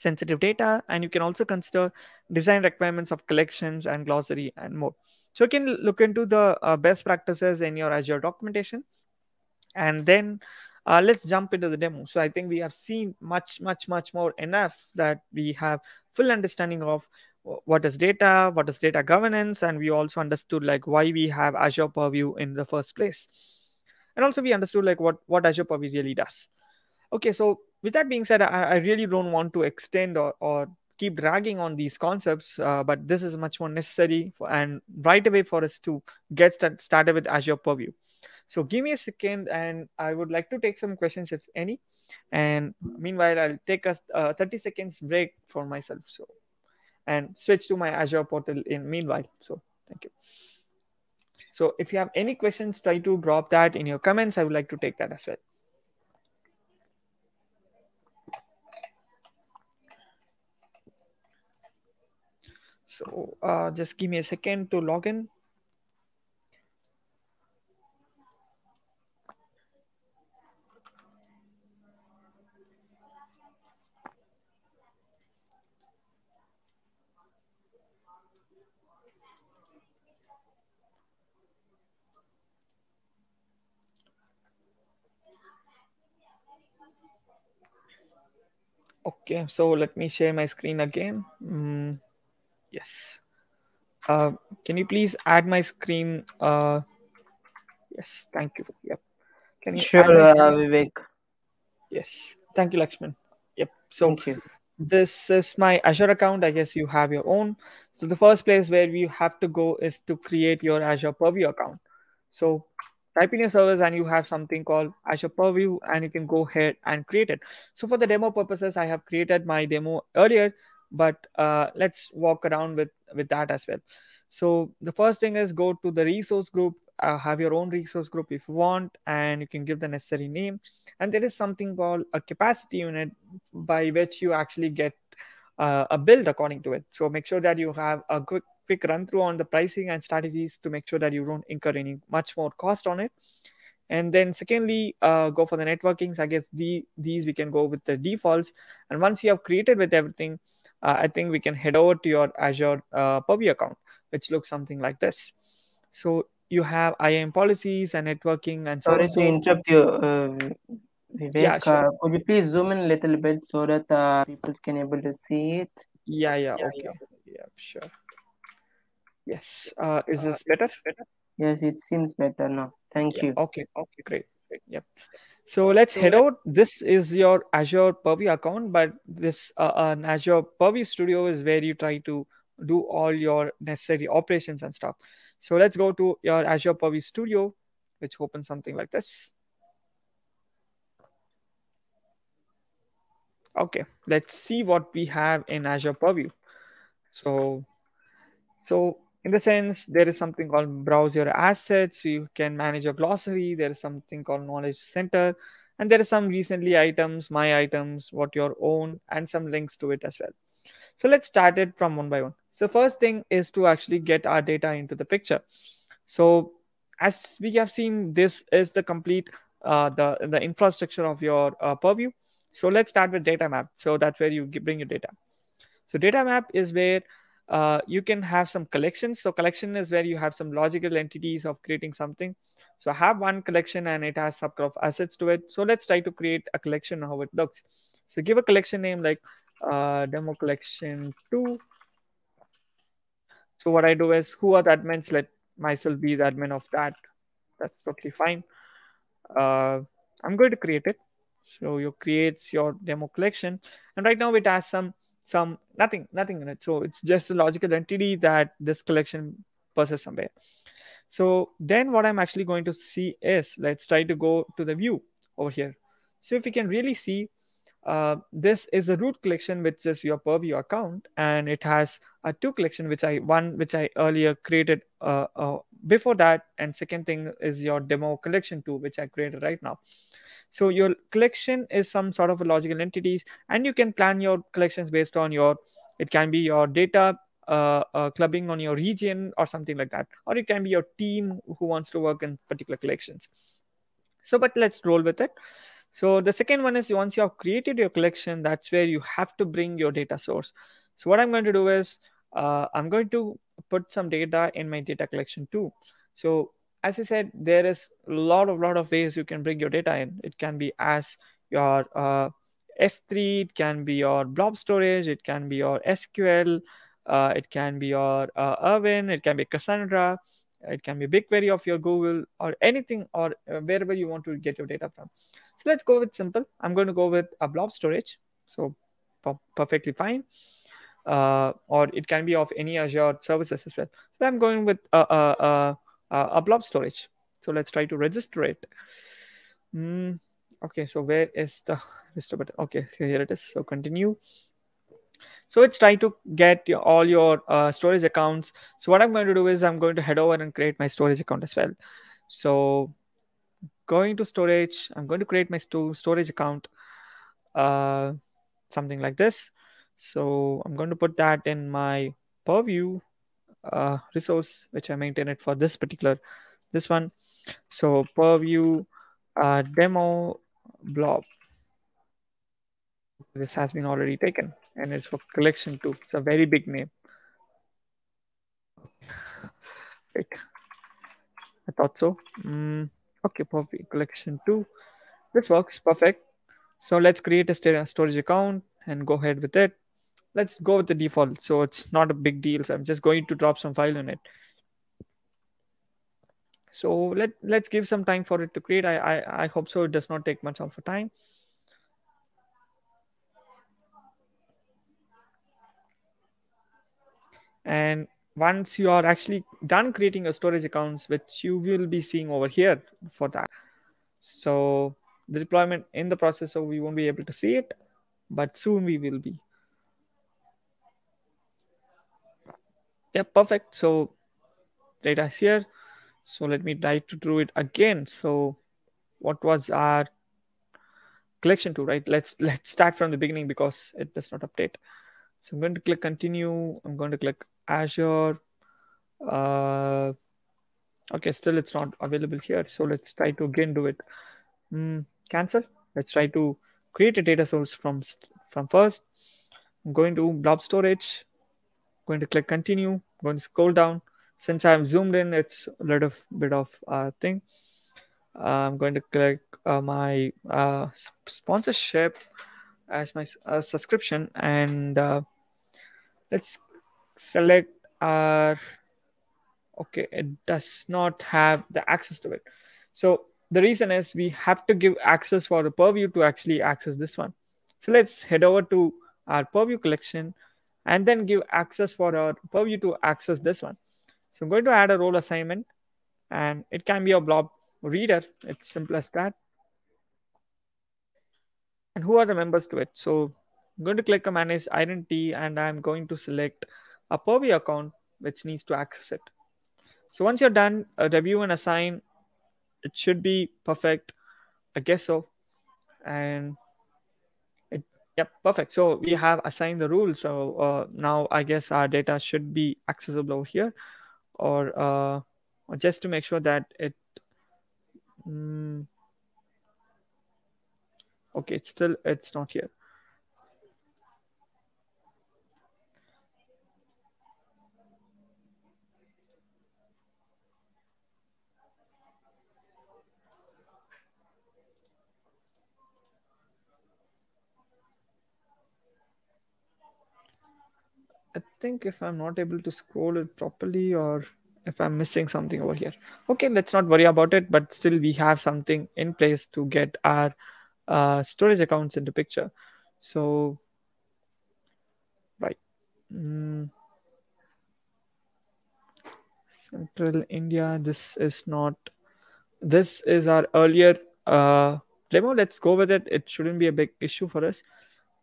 sensitive data and you can also consider design requirements of collections and glossary and more. So you can look into the uh, best practices in your Azure documentation. And then uh, let's jump into the demo. So i think we have seen much much much more enough that we have full understanding of what is data what is data governance and we also understood like why we have azure purview in the first place. And also we understood like what what azure purview really does. Okay so with that being said i, I really don't want to extend or, or keep dragging on these concepts uh, but this is much more necessary for, and right away for us to get start, started with azure purview so give me a second and I would like to take some questions if any. And meanwhile, I'll take a uh, 30 seconds break for myself. So and switch to my Azure portal in meanwhile. So thank you. So if you have any questions, try to drop that in your comments. I would like to take that as well. So uh, just give me a second to log in. Okay, so let me share my screen again. Mm, yes. Uh, can you please add my screen? Uh, yes, thank you. Yep. Can you sure, uh, Vivek? Yes, thank you, Lakshman. Yep. So this is my Azure account. I guess you have your own. So the first place where you have to go is to create your Azure Purview account. So type in your service and you have something called Azure Purview and you can go ahead and create it. So for the demo purposes, I have created my demo earlier, but uh, let's walk around with, with that as well. So the first thing is go to the resource group, uh, have your own resource group if you want, and you can give the necessary name. And there is something called a capacity unit by which you actually get uh, a build according to it. So make sure that you have a quick quick run through on the pricing and strategies to make sure that you don't incur any much more cost on it and then secondly uh, go for the networkings i guess the these we can go with the defaults and once you have created with everything i think we can head over to your azure uh, purview account which looks something like this so you have IAM policies and networking and sorry so to interrupt you uh, Vivek, yeah, sure. uh, could you please zoom in a little bit so that uh, people can able to see it yeah yeah, yeah okay yeah. yeah sure Yes. Uh, is uh, this better? Yes, it seems better now. Thank yeah. you. Okay. Okay. Great. Yep. So let's head out. This is your Azure Purview account, but this uh, an Azure Purview Studio is where you try to do all your necessary operations and stuff. So let's go to your Azure Purview Studio, which opens something like this. Okay, let's see what we have in Azure Purview. So, so in the sense there is something called browse your assets you can manage your glossary there is something called knowledge center and there are some recently items my items what your own and some links to it as well So let's start it from one by one. So first thing is to actually get our data into the picture. So as we have seen, this is the complete uh, the the infrastructure of your uh, purview. So let's start with data map. So that's where you bring your data. So data map is where uh, you can have some collections. So collection is where you have some logical entities of creating something. So I have one collection and it has of assets to it. So let's try to create a collection how it looks. So give a collection name like uh, demo collection two. So what I do is who are the admins? Let myself be the admin of that. That's totally fine. Uh, I'm going to create it. So you creates your demo collection, and right now it has some some nothing nothing in it. So it's just a logical entity that this collection possesses somewhere. So then what I'm actually going to see is let's try to go to the view over here. So if you can really see uh, this is a root collection which is your purview account and it has a two collection which i one which i earlier created uh, uh, before that and second thing is your demo collection two which i created right now so your collection is some sort of a logical entities and you can plan your collections based on your it can be your data uh, uh, clubbing on your region or something like that or it can be your team who wants to work in particular collections so but let's roll with it so the second one is once you have created your collection, that's where you have to bring your data source. So what I'm going to do is uh, I'm going to put some data in my data collection too. So as I said, there is a lot of lot of ways you can bring your data in. It can be as your uh, S3, it can be your blob storage, it can be your SQL, uh, it can be your uh, erwin, it can be Cassandra, it can be BigQuery of your Google or anything or uh, wherever you want to get your data from. So let's go with simple. I'm going to go with a blob storage. So perfectly fine. Uh, or it can be of any Azure services as well. So I'm going with a, a, a, a blob storage. So let's try to register it. Mm, okay, so where is the register button? Okay, here it is. So continue. So it's trying to get your, all your uh, storage accounts. So what I'm going to do is I'm going to head over and create my storage account as well. So going to storage, I'm going to create my sto storage account, uh, something like this. So I'm going to put that in my purview uh, resource, which I maintain it for this particular, this one. So purview uh, demo blob. This has been already taken and it's for collection too. It's a very big name. Wait, I thought so. Mm, okay, perfect. Collection two. This works perfect. So let's create a storage account and go ahead with it. Let's go with the default. So it's not a big deal. So I'm just going to drop some file in it. So let let's give some time for it to create. I I, I hope so. It does not take much of a time. and once you are actually done creating your storage accounts which you will be seeing over here for that so the deployment in the process so we won't be able to see it but soon we will be yeah perfect so data is here so let me try to do it again so what was our collection to right let's let's start from the beginning because it does not update so i'm going to click continue i'm going to click Azure. Uh, okay, still it's not available here. So let's try to again do it. Mm, cancel. Let's try to create a data source from from first. I'm going to blob storage. Going to click continue. Going to scroll down. Since I'm zoomed in, it's a little bit of uh, thing. I'm going to click uh, my uh, sponsorship as my uh, subscription and uh, let's select our okay it does not have the access to it so the reason is we have to give access for the purview to actually access this one so let's head over to our purview collection and then give access for uh, our purview to access this one so i'm going to add a role assignment and it can be a blob reader it's simple as that and who are the members to it so i'm going to click a manage identity and i'm going to select a Purview account which needs to access it. So once you're done, uh, a review and assign, it should be perfect. I guess so. And Yep, perfect. So we have assigned the rule. So uh, now I guess our data should be accessible over here, or, uh, just to make sure that it. Mm, okay, it's still it's not here. Think if I'm not able to scroll it properly or if I'm missing something over here. Okay, let's not worry about it, but still we have something in place to get our uh, storage accounts into picture. So, right. Mm. Central India, this is not, this is our earlier uh, demo. Let's go with it. It shouldn't be a big issue for us,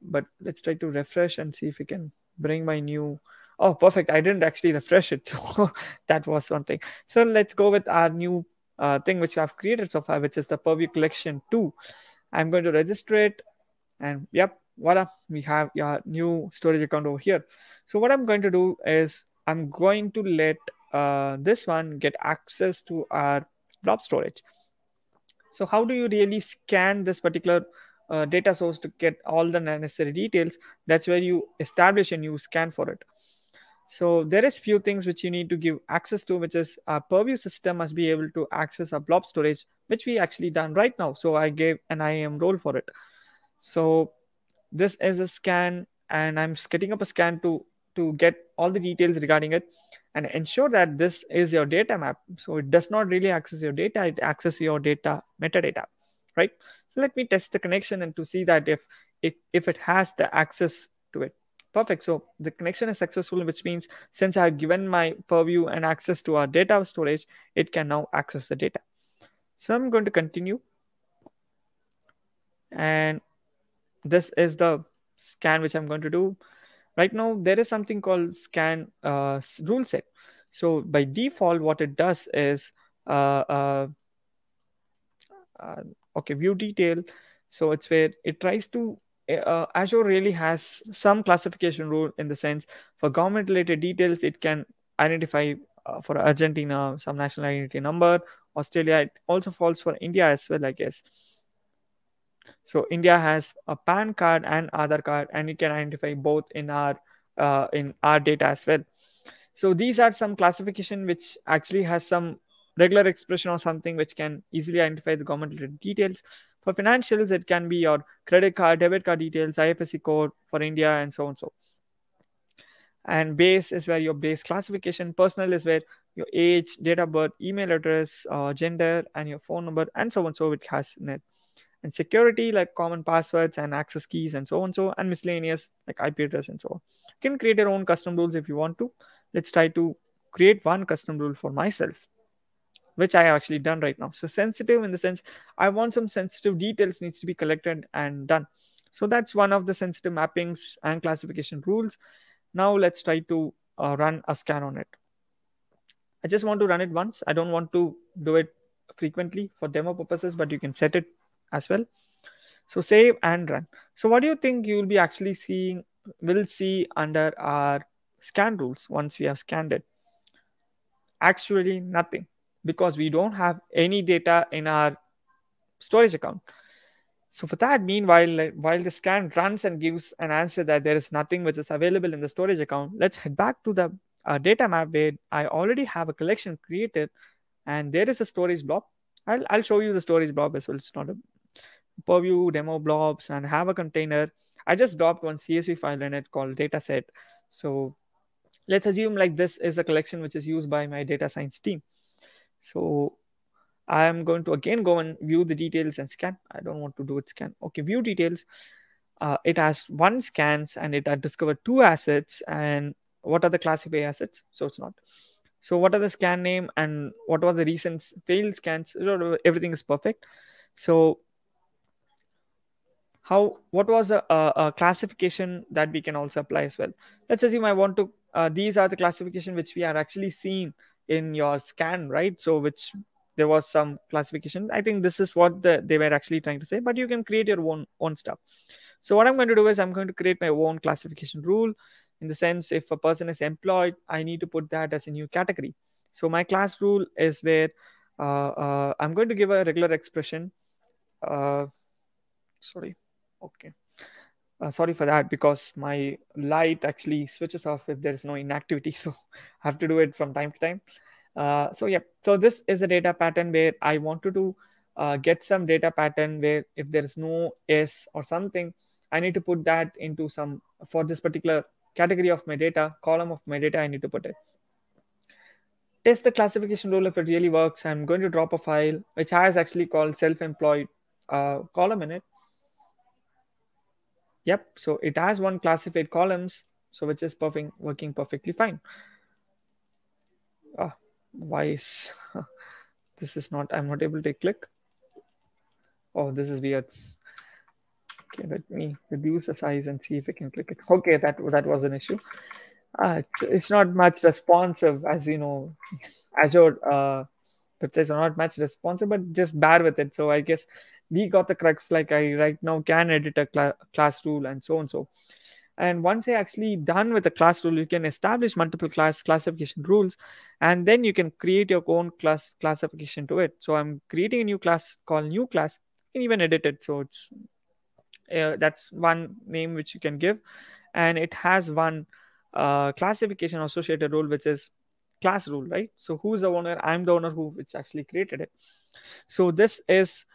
but let's try to refresh and see if we can bring my new oh perfect i didn't actually refresh it so that was one thing. So let's go with our new uh, thing which i've created so far which is the purview collection 2 i'm going to register it and yep voila we have your new storage account over here. So what i'm going to do is i'm going to let uh, this one get access to our blob storage. So how do you really scan this particular uh, data source to get all the necessary details that's where you establish a new scan for it. So there is few things which you need to give access to which is our purview system must be able to access a blob storage which we actually done right now. So i gave an iam role for it. So this is a scan and i'm setting up a scan to to get all the details regarding it and ensure that this is your data map. So it does not really access your data it accesses your data metadata right? So let me test the connection and to see that if it if it has the access to it. Perfect. So the connection is successful which means since i've given my purview and access to our data storage it can now access the data. So i'm going to continue. And this is the scan which i'm going to do. Right now there is something called scan uh, rule set. So by default what it does is uh, uh, uh, okay view detail. So it's where it tries to uh, azure really has some classification rule in the sense for government related details it can identify uh, for argentina some national identity number australia it also falls for india as well i guess. So india has a pan card and Aadhaar card and it can identify both in our uh, in our data as well. So these are some classification which actually has some regular expression or something which can easily identify the government related details. For financials it can be your credit card debit card details ifsc code for india and so on so and base is where your base classification personal is where your age date of birth email address uh, gender and your phone number and so on so it has in it. And security like common passwords and access keys and so on so and miscellaneous like ip address and so on. You can create your own custom rules if you want to. Let's try to create one custom rule for myself which i have actually done right now. So sensitive in the sense i want some sensitive details needs to be collected and done. So that's one of the sensitive mappings and classification rules. Now let's try to uh, run a scan on it. I just want to run it once. I don't want to do it frequently for demo purposes but you can set it as well. So save and run. So what do you think you will be actually seeing will see under our scan rules once we have scanned it? Actually nothing because we don't have any data in our storage account. So for that meanwhile while the scan runs and gives an answer that there is nothing which is available in the storage account let's head back to the uh, data map where i already have a collection created and there is a storage blob. I'll, I'll show you the storage blob as well. It's not a purview demo blobs and have a container. I just dropped one csv file in it called dataset so let's assume like this is a collection which is used by my data science team so I am going to again go and view the details and scan. I don't want to do it scan. Okay, view details. Uh, it has one scans and it had discovered two assets. And what are the classified assets? So it's not. So what are the scan name and what were the recent failed scans? Everything is perfect. So how what was a, a, a, classification that we can also apply as well let's assume i want to uh, these are the classification which we are actually seeing in your scan right so which there was some classification i think this is what the, they were actually trying to say but you can create your own own stuff So what I'm going to do is I'm going to create my own classification rule in the sense if a person is employed, I need to put that as a new category. So my class rule is where uh, uh, I'm going to give a regular expression. Uh, sorry. Okay. Uh, sorry for that because my light actually switches off if there is no inactivity. So I have to do it from time to time. Uh, so yeah, so this is a data pattern where I wanted to uh, get some data pattern where if there is no S or something, I need to put that into some for this particular category of my data, column of my data, I need to put it. Test the classification rule if it really works. I'm going to drop a file which has actually called self-employed uh, column in it. Yep, so it has one classified columns, so which is perfect, working perfectly fine. Ah, why is this is not, I'm not able to click. Oh, this is weird. Okay, let me reduce the size and see if I can click it. Okay, that that was an issue. Uh, it's, it's not much responsive, as you know. Azure uh, websites are not much responsive, but just bear with it. So I guess we got the crux. Like I right now can edit a cl class rule and so and so. And once I actually done with the class rule, you can establish multiple class classification rules, and then you can create your own class classification to it. So I'm creating a new class called new class. You can even edit it. So it's uh, that's one name which you can give and it has one uh, classification associated rule which is class rule right so who's the owner i'm the owner who which actually created it so this is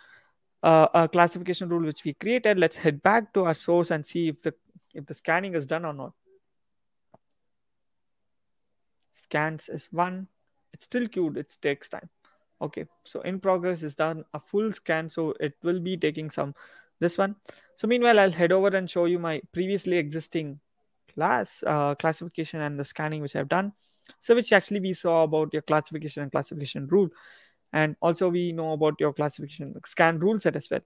uh, a classification rule which we created. Let's head back to our source and see if the if the scanning is done or not. Scans is one. It's still queued. It takes time. Okay. So in progress is done. A full scan. So it will be taking some this one. So meanwhile, I'll head over and show you my previously existing class uh, classification and the scanning which I've done. So which actually we saw about your classification and classification rule. And also we know about your classification scan rule set as well.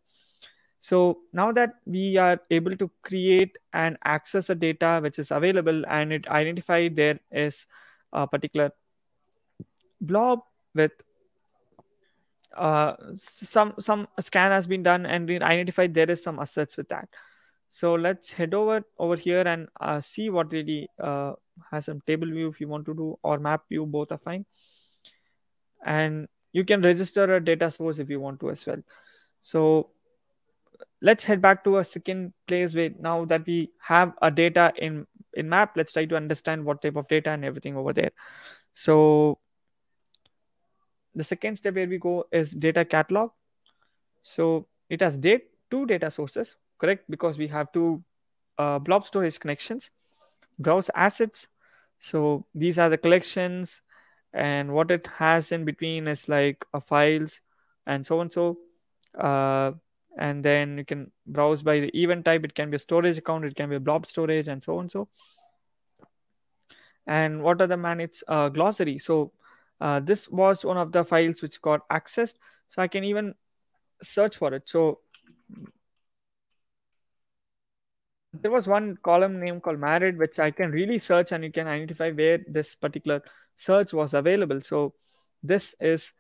So now that we are able to create and access a data which is available and it identified there is a particular blob with uh, some some scan has been done and we identified there is some assets with that so let's head over over here and uh, see what really uh, has some table view if you want to do or map view both are fine and you can register a data source if you want to as well so let's head back to a second place where now that we have a data in in map let's try to understand what type of data and everything over there so the second step where we go is data catalog. So it has date two data sources, correct? Because we have two uh, blob storage connections, browse assets. So these are the collections, and what it has in between is like a files and so and so. Uh, and then you can browse by the event type. It can be a storage account, it can be a blob storage, and so and so. And what are the managed uh, glossary? So uh, this was one of the files which got accessed so i can even search for it so there was one column name called married which i can really search and you can identify where this particular search was available so this is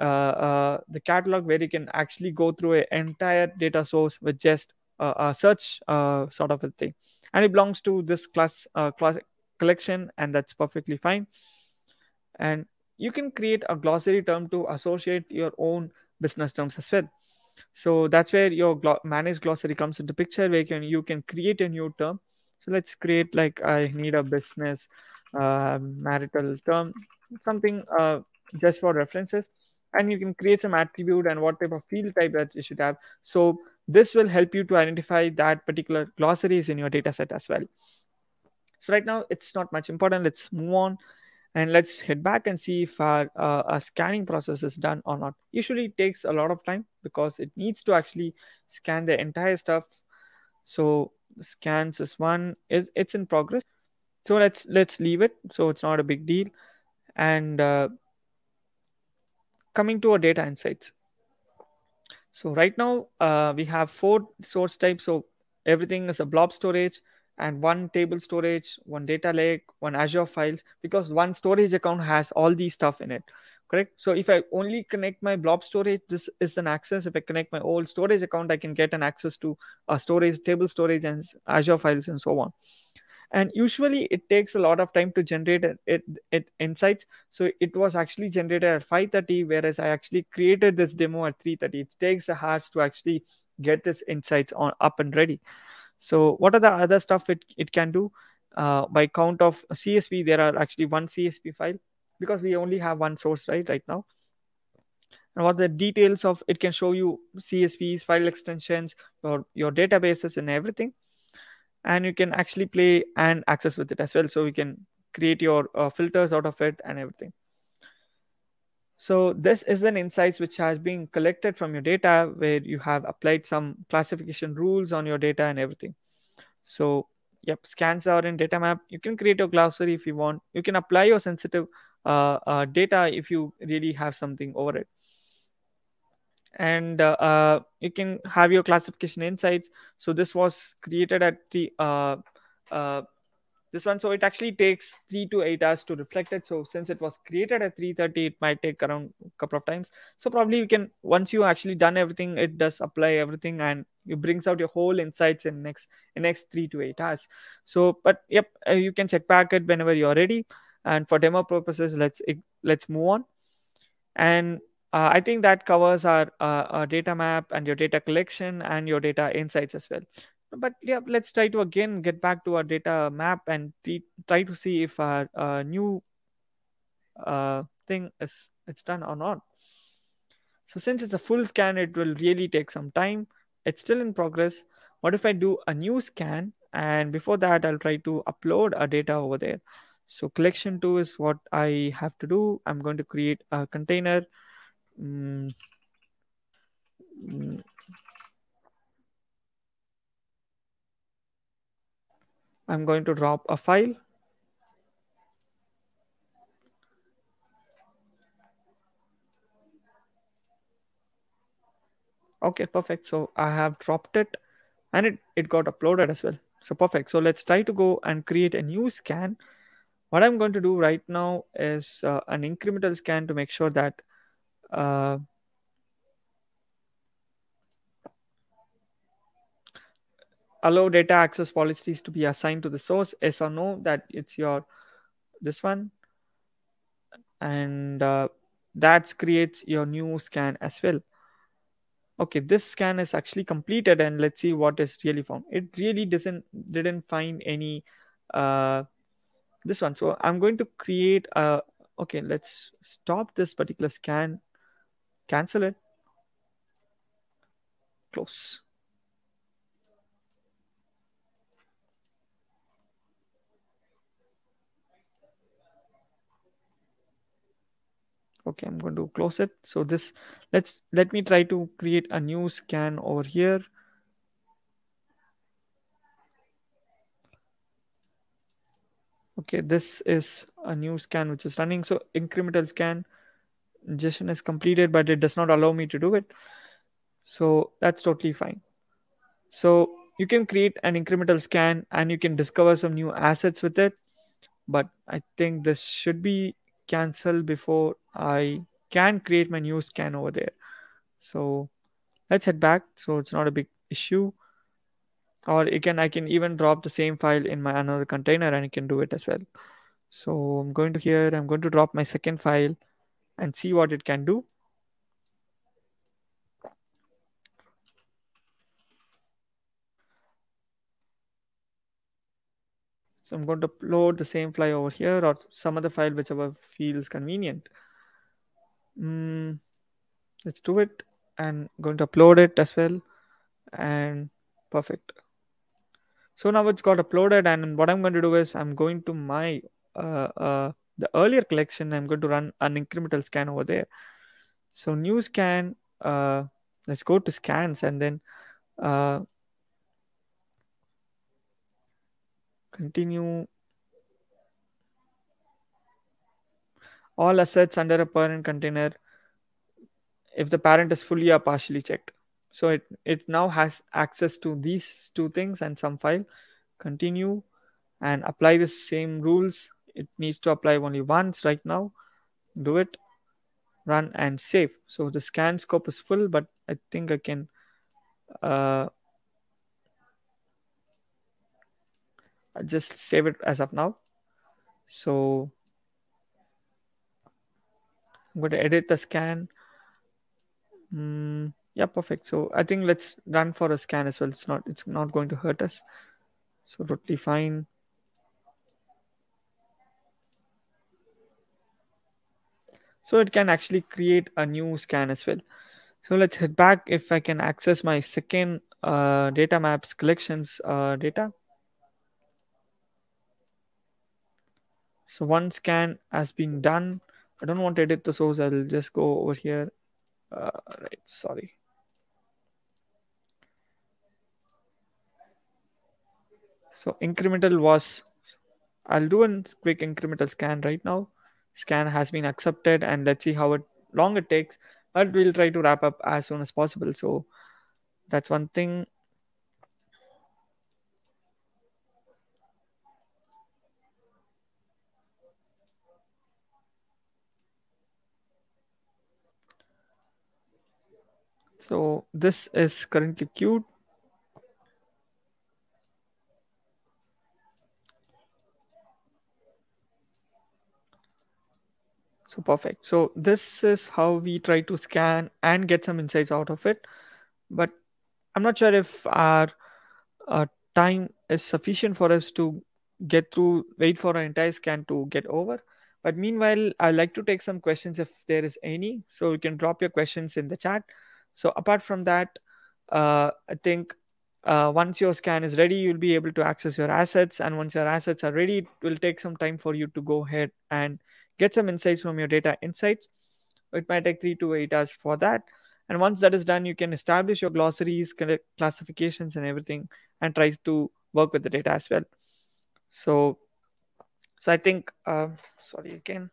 uh, uh, the catalog where you can actually go through an entire data source with just a search uh, sort of a thing and it belongs to this class uh, class collection and that's perfectly fine and you can create a glossary term to associate your own business terms as well. So that's where your glo- managed glossary comes into picture, where you can, you can create a new term. So let's create like I need a business uh, marital term, something uh, just for references. And you can create some attribute and what type of field type that you should have. So this will help you to identify that particular glossaries in your data set as well. So right now it's not much important. Let's move on and let's head back and see if our, uh, our scanning process is done or not usually takes a lot of time because it needs to actually scan the entire stuff so scans is one is it's in progress so let's let's leave it so it's not a big deal and uh, coming to our data insights so right now uh, we have four source types so everything is a blob storage and one table storage, one data lake, one Azure files, because one storage account has all these stuff in it. Correct. So if I only connect my blob storage, this is an access. If I connect my old storage account, I can get an access to a storage, table storage, and Azure files, and so on and usually it takes a lot of time to generate it, it, insights. So it was actually generated at 5.30 whereas i actually created this demo at 3.30 it takes a hours to actually get this insights on up and ready. So what are the other stuff it, it can do? Uh, by count of csv there are actually one csv file because we only have one source right right now. And what the details of it can show you csvs file extensions your your databases and everything and you can actually play and access with it as well. So you can create your uh, filters out of it and everything. So this is an insights which has been collected from your data where you have applied some classification rules on your data and everything. So yep scans are in data map. You can create a glossary if you want. You can apply your sensitive uh, uh, data if you really have something over it and uh, uh, you can have your classification insights. So this was created at the uh, uh, this one. So it actually takes three to eight hours to reflect it. So since it was created at 3.30 it might take around a couple of times. So probably you can once you actually done everything it does apply everything and it brings out your whole insights in next in next three to eight hours. So but yep uh, you can check back it whenever you're ready. And for demo purposes let's let's move on. And uh, I think that covers our, uh, our data map and your data collection and your data insights as well. But yeah, let's try to again get back to our data map and try to see if our uh, new uh, thing is it's done or not. So since it's a full scan, it will really take some time. It's still in progress. What if I do a new scan and before that I'll try to upload a data over there. So collection two is what I have to do. I'm going to create a container Mm. I'm going to drop a file. Okay, perfect. So I have dropped it and it, it got uploaded as well. So perfect. So let's try to go and create a new scan. What I'm going to do right now is uh, an incremental scan to make sure that uh, allow data access policies to be assigned to the source yes or no that it's your this one. And uh, that creates your new scan as well. Okay this scan is actually completed and let's see what is really found. It really doesn't didn't find any uh this one. So i'm going to create a okay let's stop this particular scan cancel it. Close. Okay i'm going to close it. So this let's let me try to create a new scan over here. Okay this is a new scan which is running. So incremental scan ingestion is completed, but it does not allow me to do it. So that's totally fine. So you can create an incremental scan and you can discover some new assets with it. But I think this should be canceled before I can create my new scan over there. So let's head back. So it's not a big issue. Or can I can even drop the same file in my another container and I can do it as well. So I'm going to here, I'm going to drop my second file and see what it can do. So I'm going to upload the same file over here or some other file whichever feels convenient. Mm, let's do it and I'm going to upload it as well and perfect. So now it's got uploaded and what I'm going to do is I'm going to my uh, uh, the earlier collection, I'm going to run an incremental scan over there. So new scan, uh, let's go to scans and then uh, continue all assets under a parent container if the parent is fully or partially checked. So it, it now has access to these two things and some file. continue and apply the same rules it needs to apply only once right now. Do it run and save. So the scan scope is full but i think i can uh, just save it as of now. So i'm going to edit the scan. Mm, yeah perfect. So i think let's run for a scan as well. It's not it's not going to hurt us. So totally fine so it can actually create a new scan as well. So let's head back. If i can access my second uh, data maps collections uh, data. So one scan has been done. I don't want to edit the source. I'll just go over here. Uh, right sorry. So incremental was i'll do a quick incremental scan right now scan has been accepted and let's see how it long it takes but we'll try to wrap up as soon as possible. So that's one thing. So this is currently queued so perfect. So this is how we try to scan and get some insights out of it. But i'm not sure if our uh, time is sufficient for us to get through wait for an entire scan to get over. But meanwhile i'd like to take some questions if there is any. So you can drop your questions in the chat. So apart from that uh, i think uh, once your scan is ready you'll be able to access your assets and once your assets are ready it will take some time for you to go ahead and get some insights from your data insights. It might take three to eight hours for that. And once that is done, you can establish your glossaries, classifications, and everything, and try to work with the data as well. So, so I think, uh, sorry again.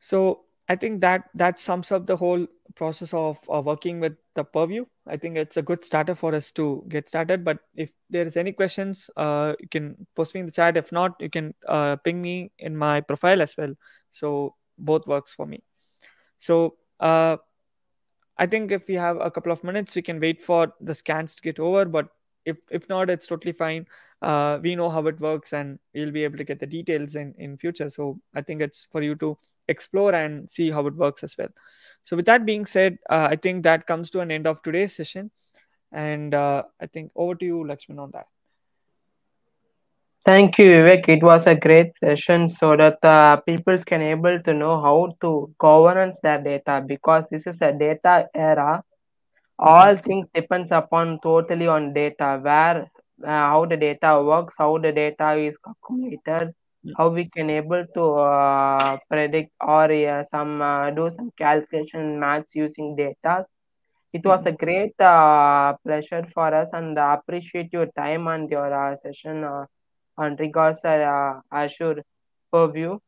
So I think that that sums up the whole process of working with the purview. I think it's a good starter for us to get started. But if there is any questions, uh, you can post me in the chat. If not, you can uh, ping me in my profile as well. So both works for me. So uh, I think if we have a couple of minutes, we can wait for the scans to get over. But if if not, it's totally fine. Uh, we know how it works, and we'll be able to get the details in in future. So I think it's for you to explore and see how it works as well. So, with that being said, uh, I think that comes to an end of today's session. And uh, I think over to you, Lakshman, on that. Thank you, Vivek. It was a great session so that uh, people can able to know how to governance their data because this is a data era. All things depends upon totally on data, where uh, how the data works, how the data is accumulated, how we can able to uh, predict or uh, some uh, do some calculation maths using data. It was a great uh, pleasure for us and uh, appreciate your time and your uh, session on regards uh, azure purview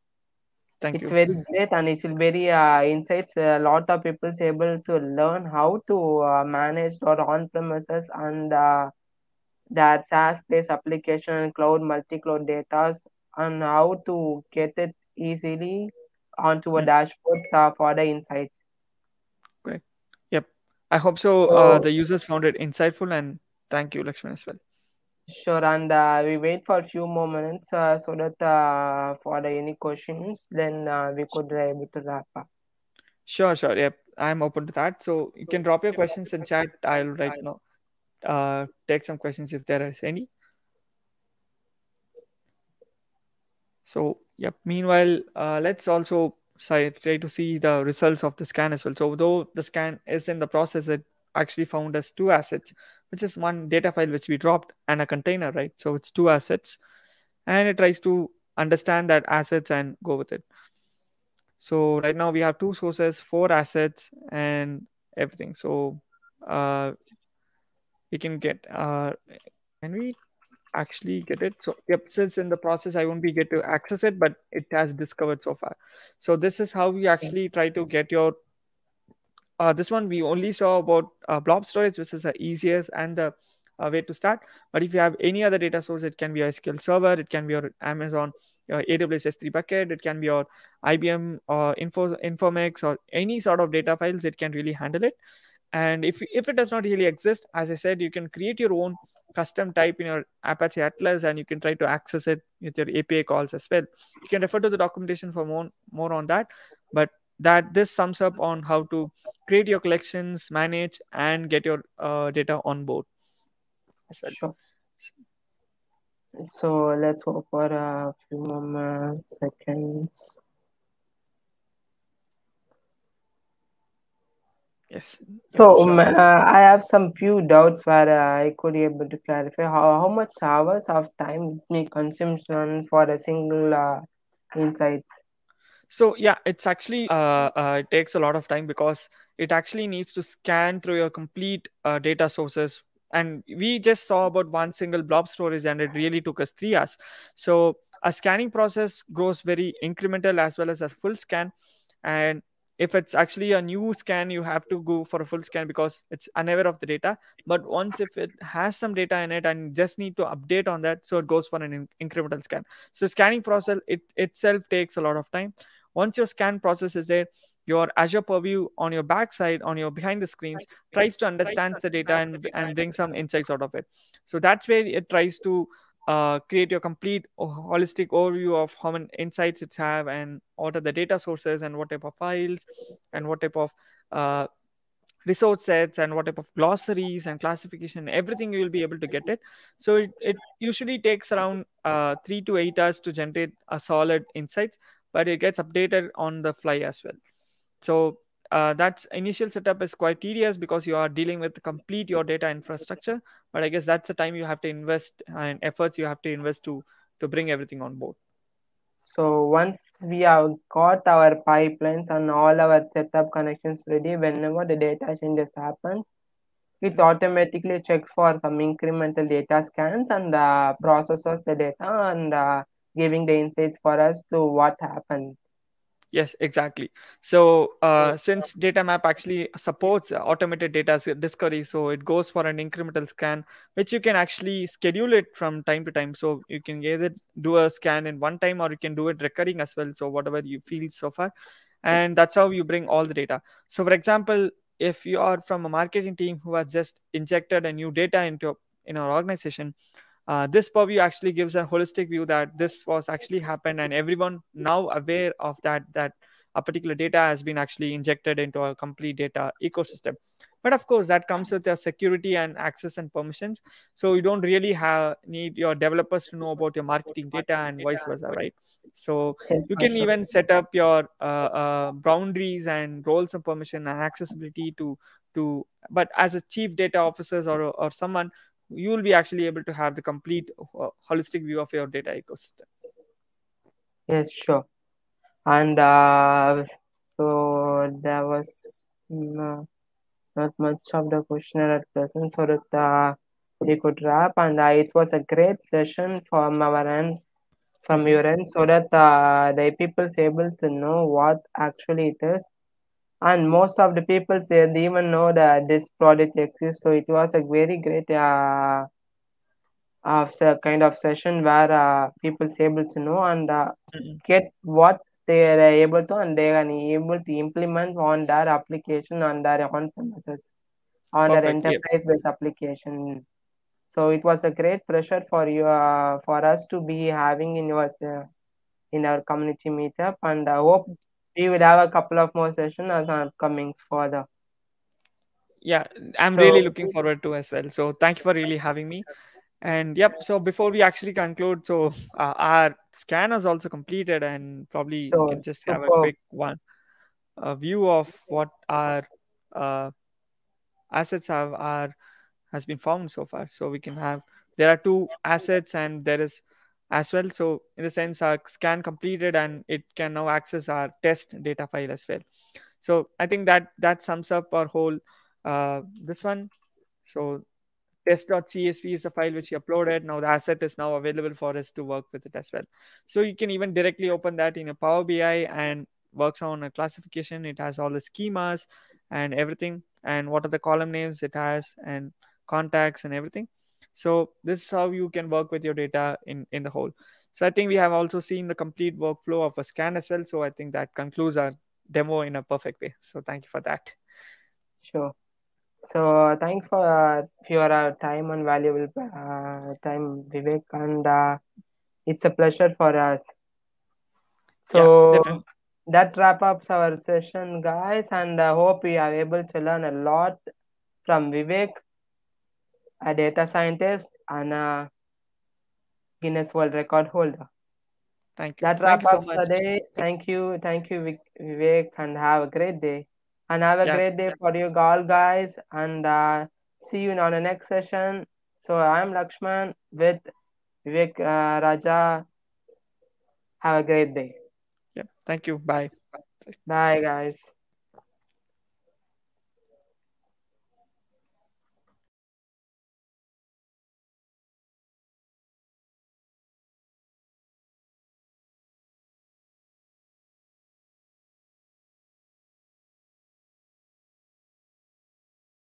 Thank you it's you. very great and it will very insights a lot of people is able to learn how to manage their on premises and their SaaS based application and cloud multi cloud data on how to get it easily onto a dashboard dashboards uh, for the insights. Great. Yep. I hope so. uh, the users found it insightful, and thank you, Lakshman, as well. Sure, and uh, we wait for a few more minutes uh, so that uh, for the any questions, then uh, we could be able to wrap up. Sure, sure. Yep, I'm open to that. So you can drop your questions in chat. I'll right now uh, take some questions if there is any. So, yep. Meanwhile, uh, let's also try to see the results of the scan as well. So, though the scan is in the process, it actually found us two assets, which is one data file which we dropped and a container, right? So, it's two assets, and it tries to understand that assets and go with it. So, right now we have two sources, four assets, and everything. So, uh, we can get. Uh, can we actually get it. So yep, since in the process I won't be get to access it, but it has discovered so far. So this is how we actually try to get your. Uh, this one we only saw about uh, blob storage, which is the easiest and the uh, way to start but if you have any other data source it can be a sql server it can be your amazon your aws s3 bucket it can be your ibm or info informix or any sort of data files it can really handle it and if if it does not really exist as i said you can create your own custom type in your apache atlas and you can try to access it with your api calls as well you can refer to the documentation for more more on that but that this sums up on how to create your collections manage and get your uh, data on board as well Sure. So let's hope for a few more seconds. Yes. So um, uh, I have some few doubts where uh, I could be able to clarify. How, how much hours of time may consumption for a single uh, insights. so yeah it's actually uh, uh, it takes a lot of time because it actually needs to scan through your complete uh, data sources. And we just saw about one single blob storage and it really took us three hours. So a scanning process goes very incremental as well as a full scan. And if it's actually a new scan you have to go for a full scan because it's unaware of the data. But once if it has some data in it and just need to update on that so it goes for an in- incremental scan. So scanning process it itself takes a lot of time. Once your scan process is there your azure purview on your backside on your behind the screens tries to understand the data and, and bring some insights out of it. So that's where it tries to uh, create your complete holistic overview of how many insights it have and what are the data sources and what type of files and what type of uh, resource sets and what type of glossaries and classification everything you will be able to get it. So it, it usually takes around uh, three to eight hours to generate a solid insights but it gets updated on the fly as well. So uh, that initial setup is quite tedious because you are dealing with complete your data infrastructure but i guess that's the time you have to invest and efforts you have to invest to to bring everything on board So once we have got our pipelines and all our setup connections ready, whenever the data changes happen, it automatically checks for some incremental data scans and uh, processes the data and uh, giving the insights for us to what happened. Yes, exactly. So uh, since data map actually supports automated data discovery, so it goes for an incremental scan, which you can actually schedule it from time to time. So you can either do a scan in one time or you can do it recurring as well. So whatever you feel so far, and that's how you bring all the data. So for example, if you are from a marketing team who has just injected a new data into in our organization, uh, this purview actually gives a holistic view that this was actually happened and everyone now aware of that that a particular data has been actually injected into a complete data ecosystem. But of course that comes with a security and access and permissions. So you don't really have need your developers to know about your marketing data and vice versa right? So you can even set up your uh, uh, boundaries and roles and permission and accessibility to to but as a chief data officers or or someone you will be actually able to have the complete uh, holistic view of your data ecosystem Yes, sure. And uh, so there was mm, uh, not much of the questionnaire at present, so that uh, we could wrap. And uh, it was a great session from our end, from Mhm. your end, so that uh, the people's able to know what actually it is. And most of the people say they even know that this product exists. So it was a very great uh, uh, kind of session where uh, people's able to know and uh, Mhm. get what they are able to and they are able to implement on their application on their on premises on their Perfect. Yep. enterprise based application so it was a great pleasure for you uh, for us to be having in your uh, in our community meetup and I hope we will have a couple of more sessions as upcoming further Yeah, I'm so really looking forward to as well. So thank you for really having me. And yep, so before we actually conclude, so uh, our scan is also completed, and probably so can just have a quick one a view of what our uh, assets have are has been found so far. So we can have there are two assets and there is as well. So in the sense our scan completed and it can now access our test data file as well. So I think that that sums up our whole uh, this one. So test.csv is a file which you uploaded. Now the asset is now available for us to work with it as well. So you can even directly open that in a Power BI and works on a classification. It has all the schemas and everything and what are the column names it has and contacts and everything So this is how you can work with your data in in the whole. So I think we have also seen the complete workflow of a scan as well. So I think that concludes our demo in a perfect way. So thank you for that. Sure. So thanks for uh, your uh, time and valuable uh, time, Vivek, and uh, it's a pleasure for us. So definitely. that wrap up our session, guys, and I hope we are able to learn a lot from Vivek, a data scientist and a Guinness World Record holder. Thank you. That Thank wrap you so up today. Thank you, thank you, Vivek, and have a great day. And have a Yeah. great day for you all, guys. And uh, see you on the next session. So I'm Lakshman with Vivek uh, Raja. Have a great day. Yeah. Thank you. Bye. Bye, guys.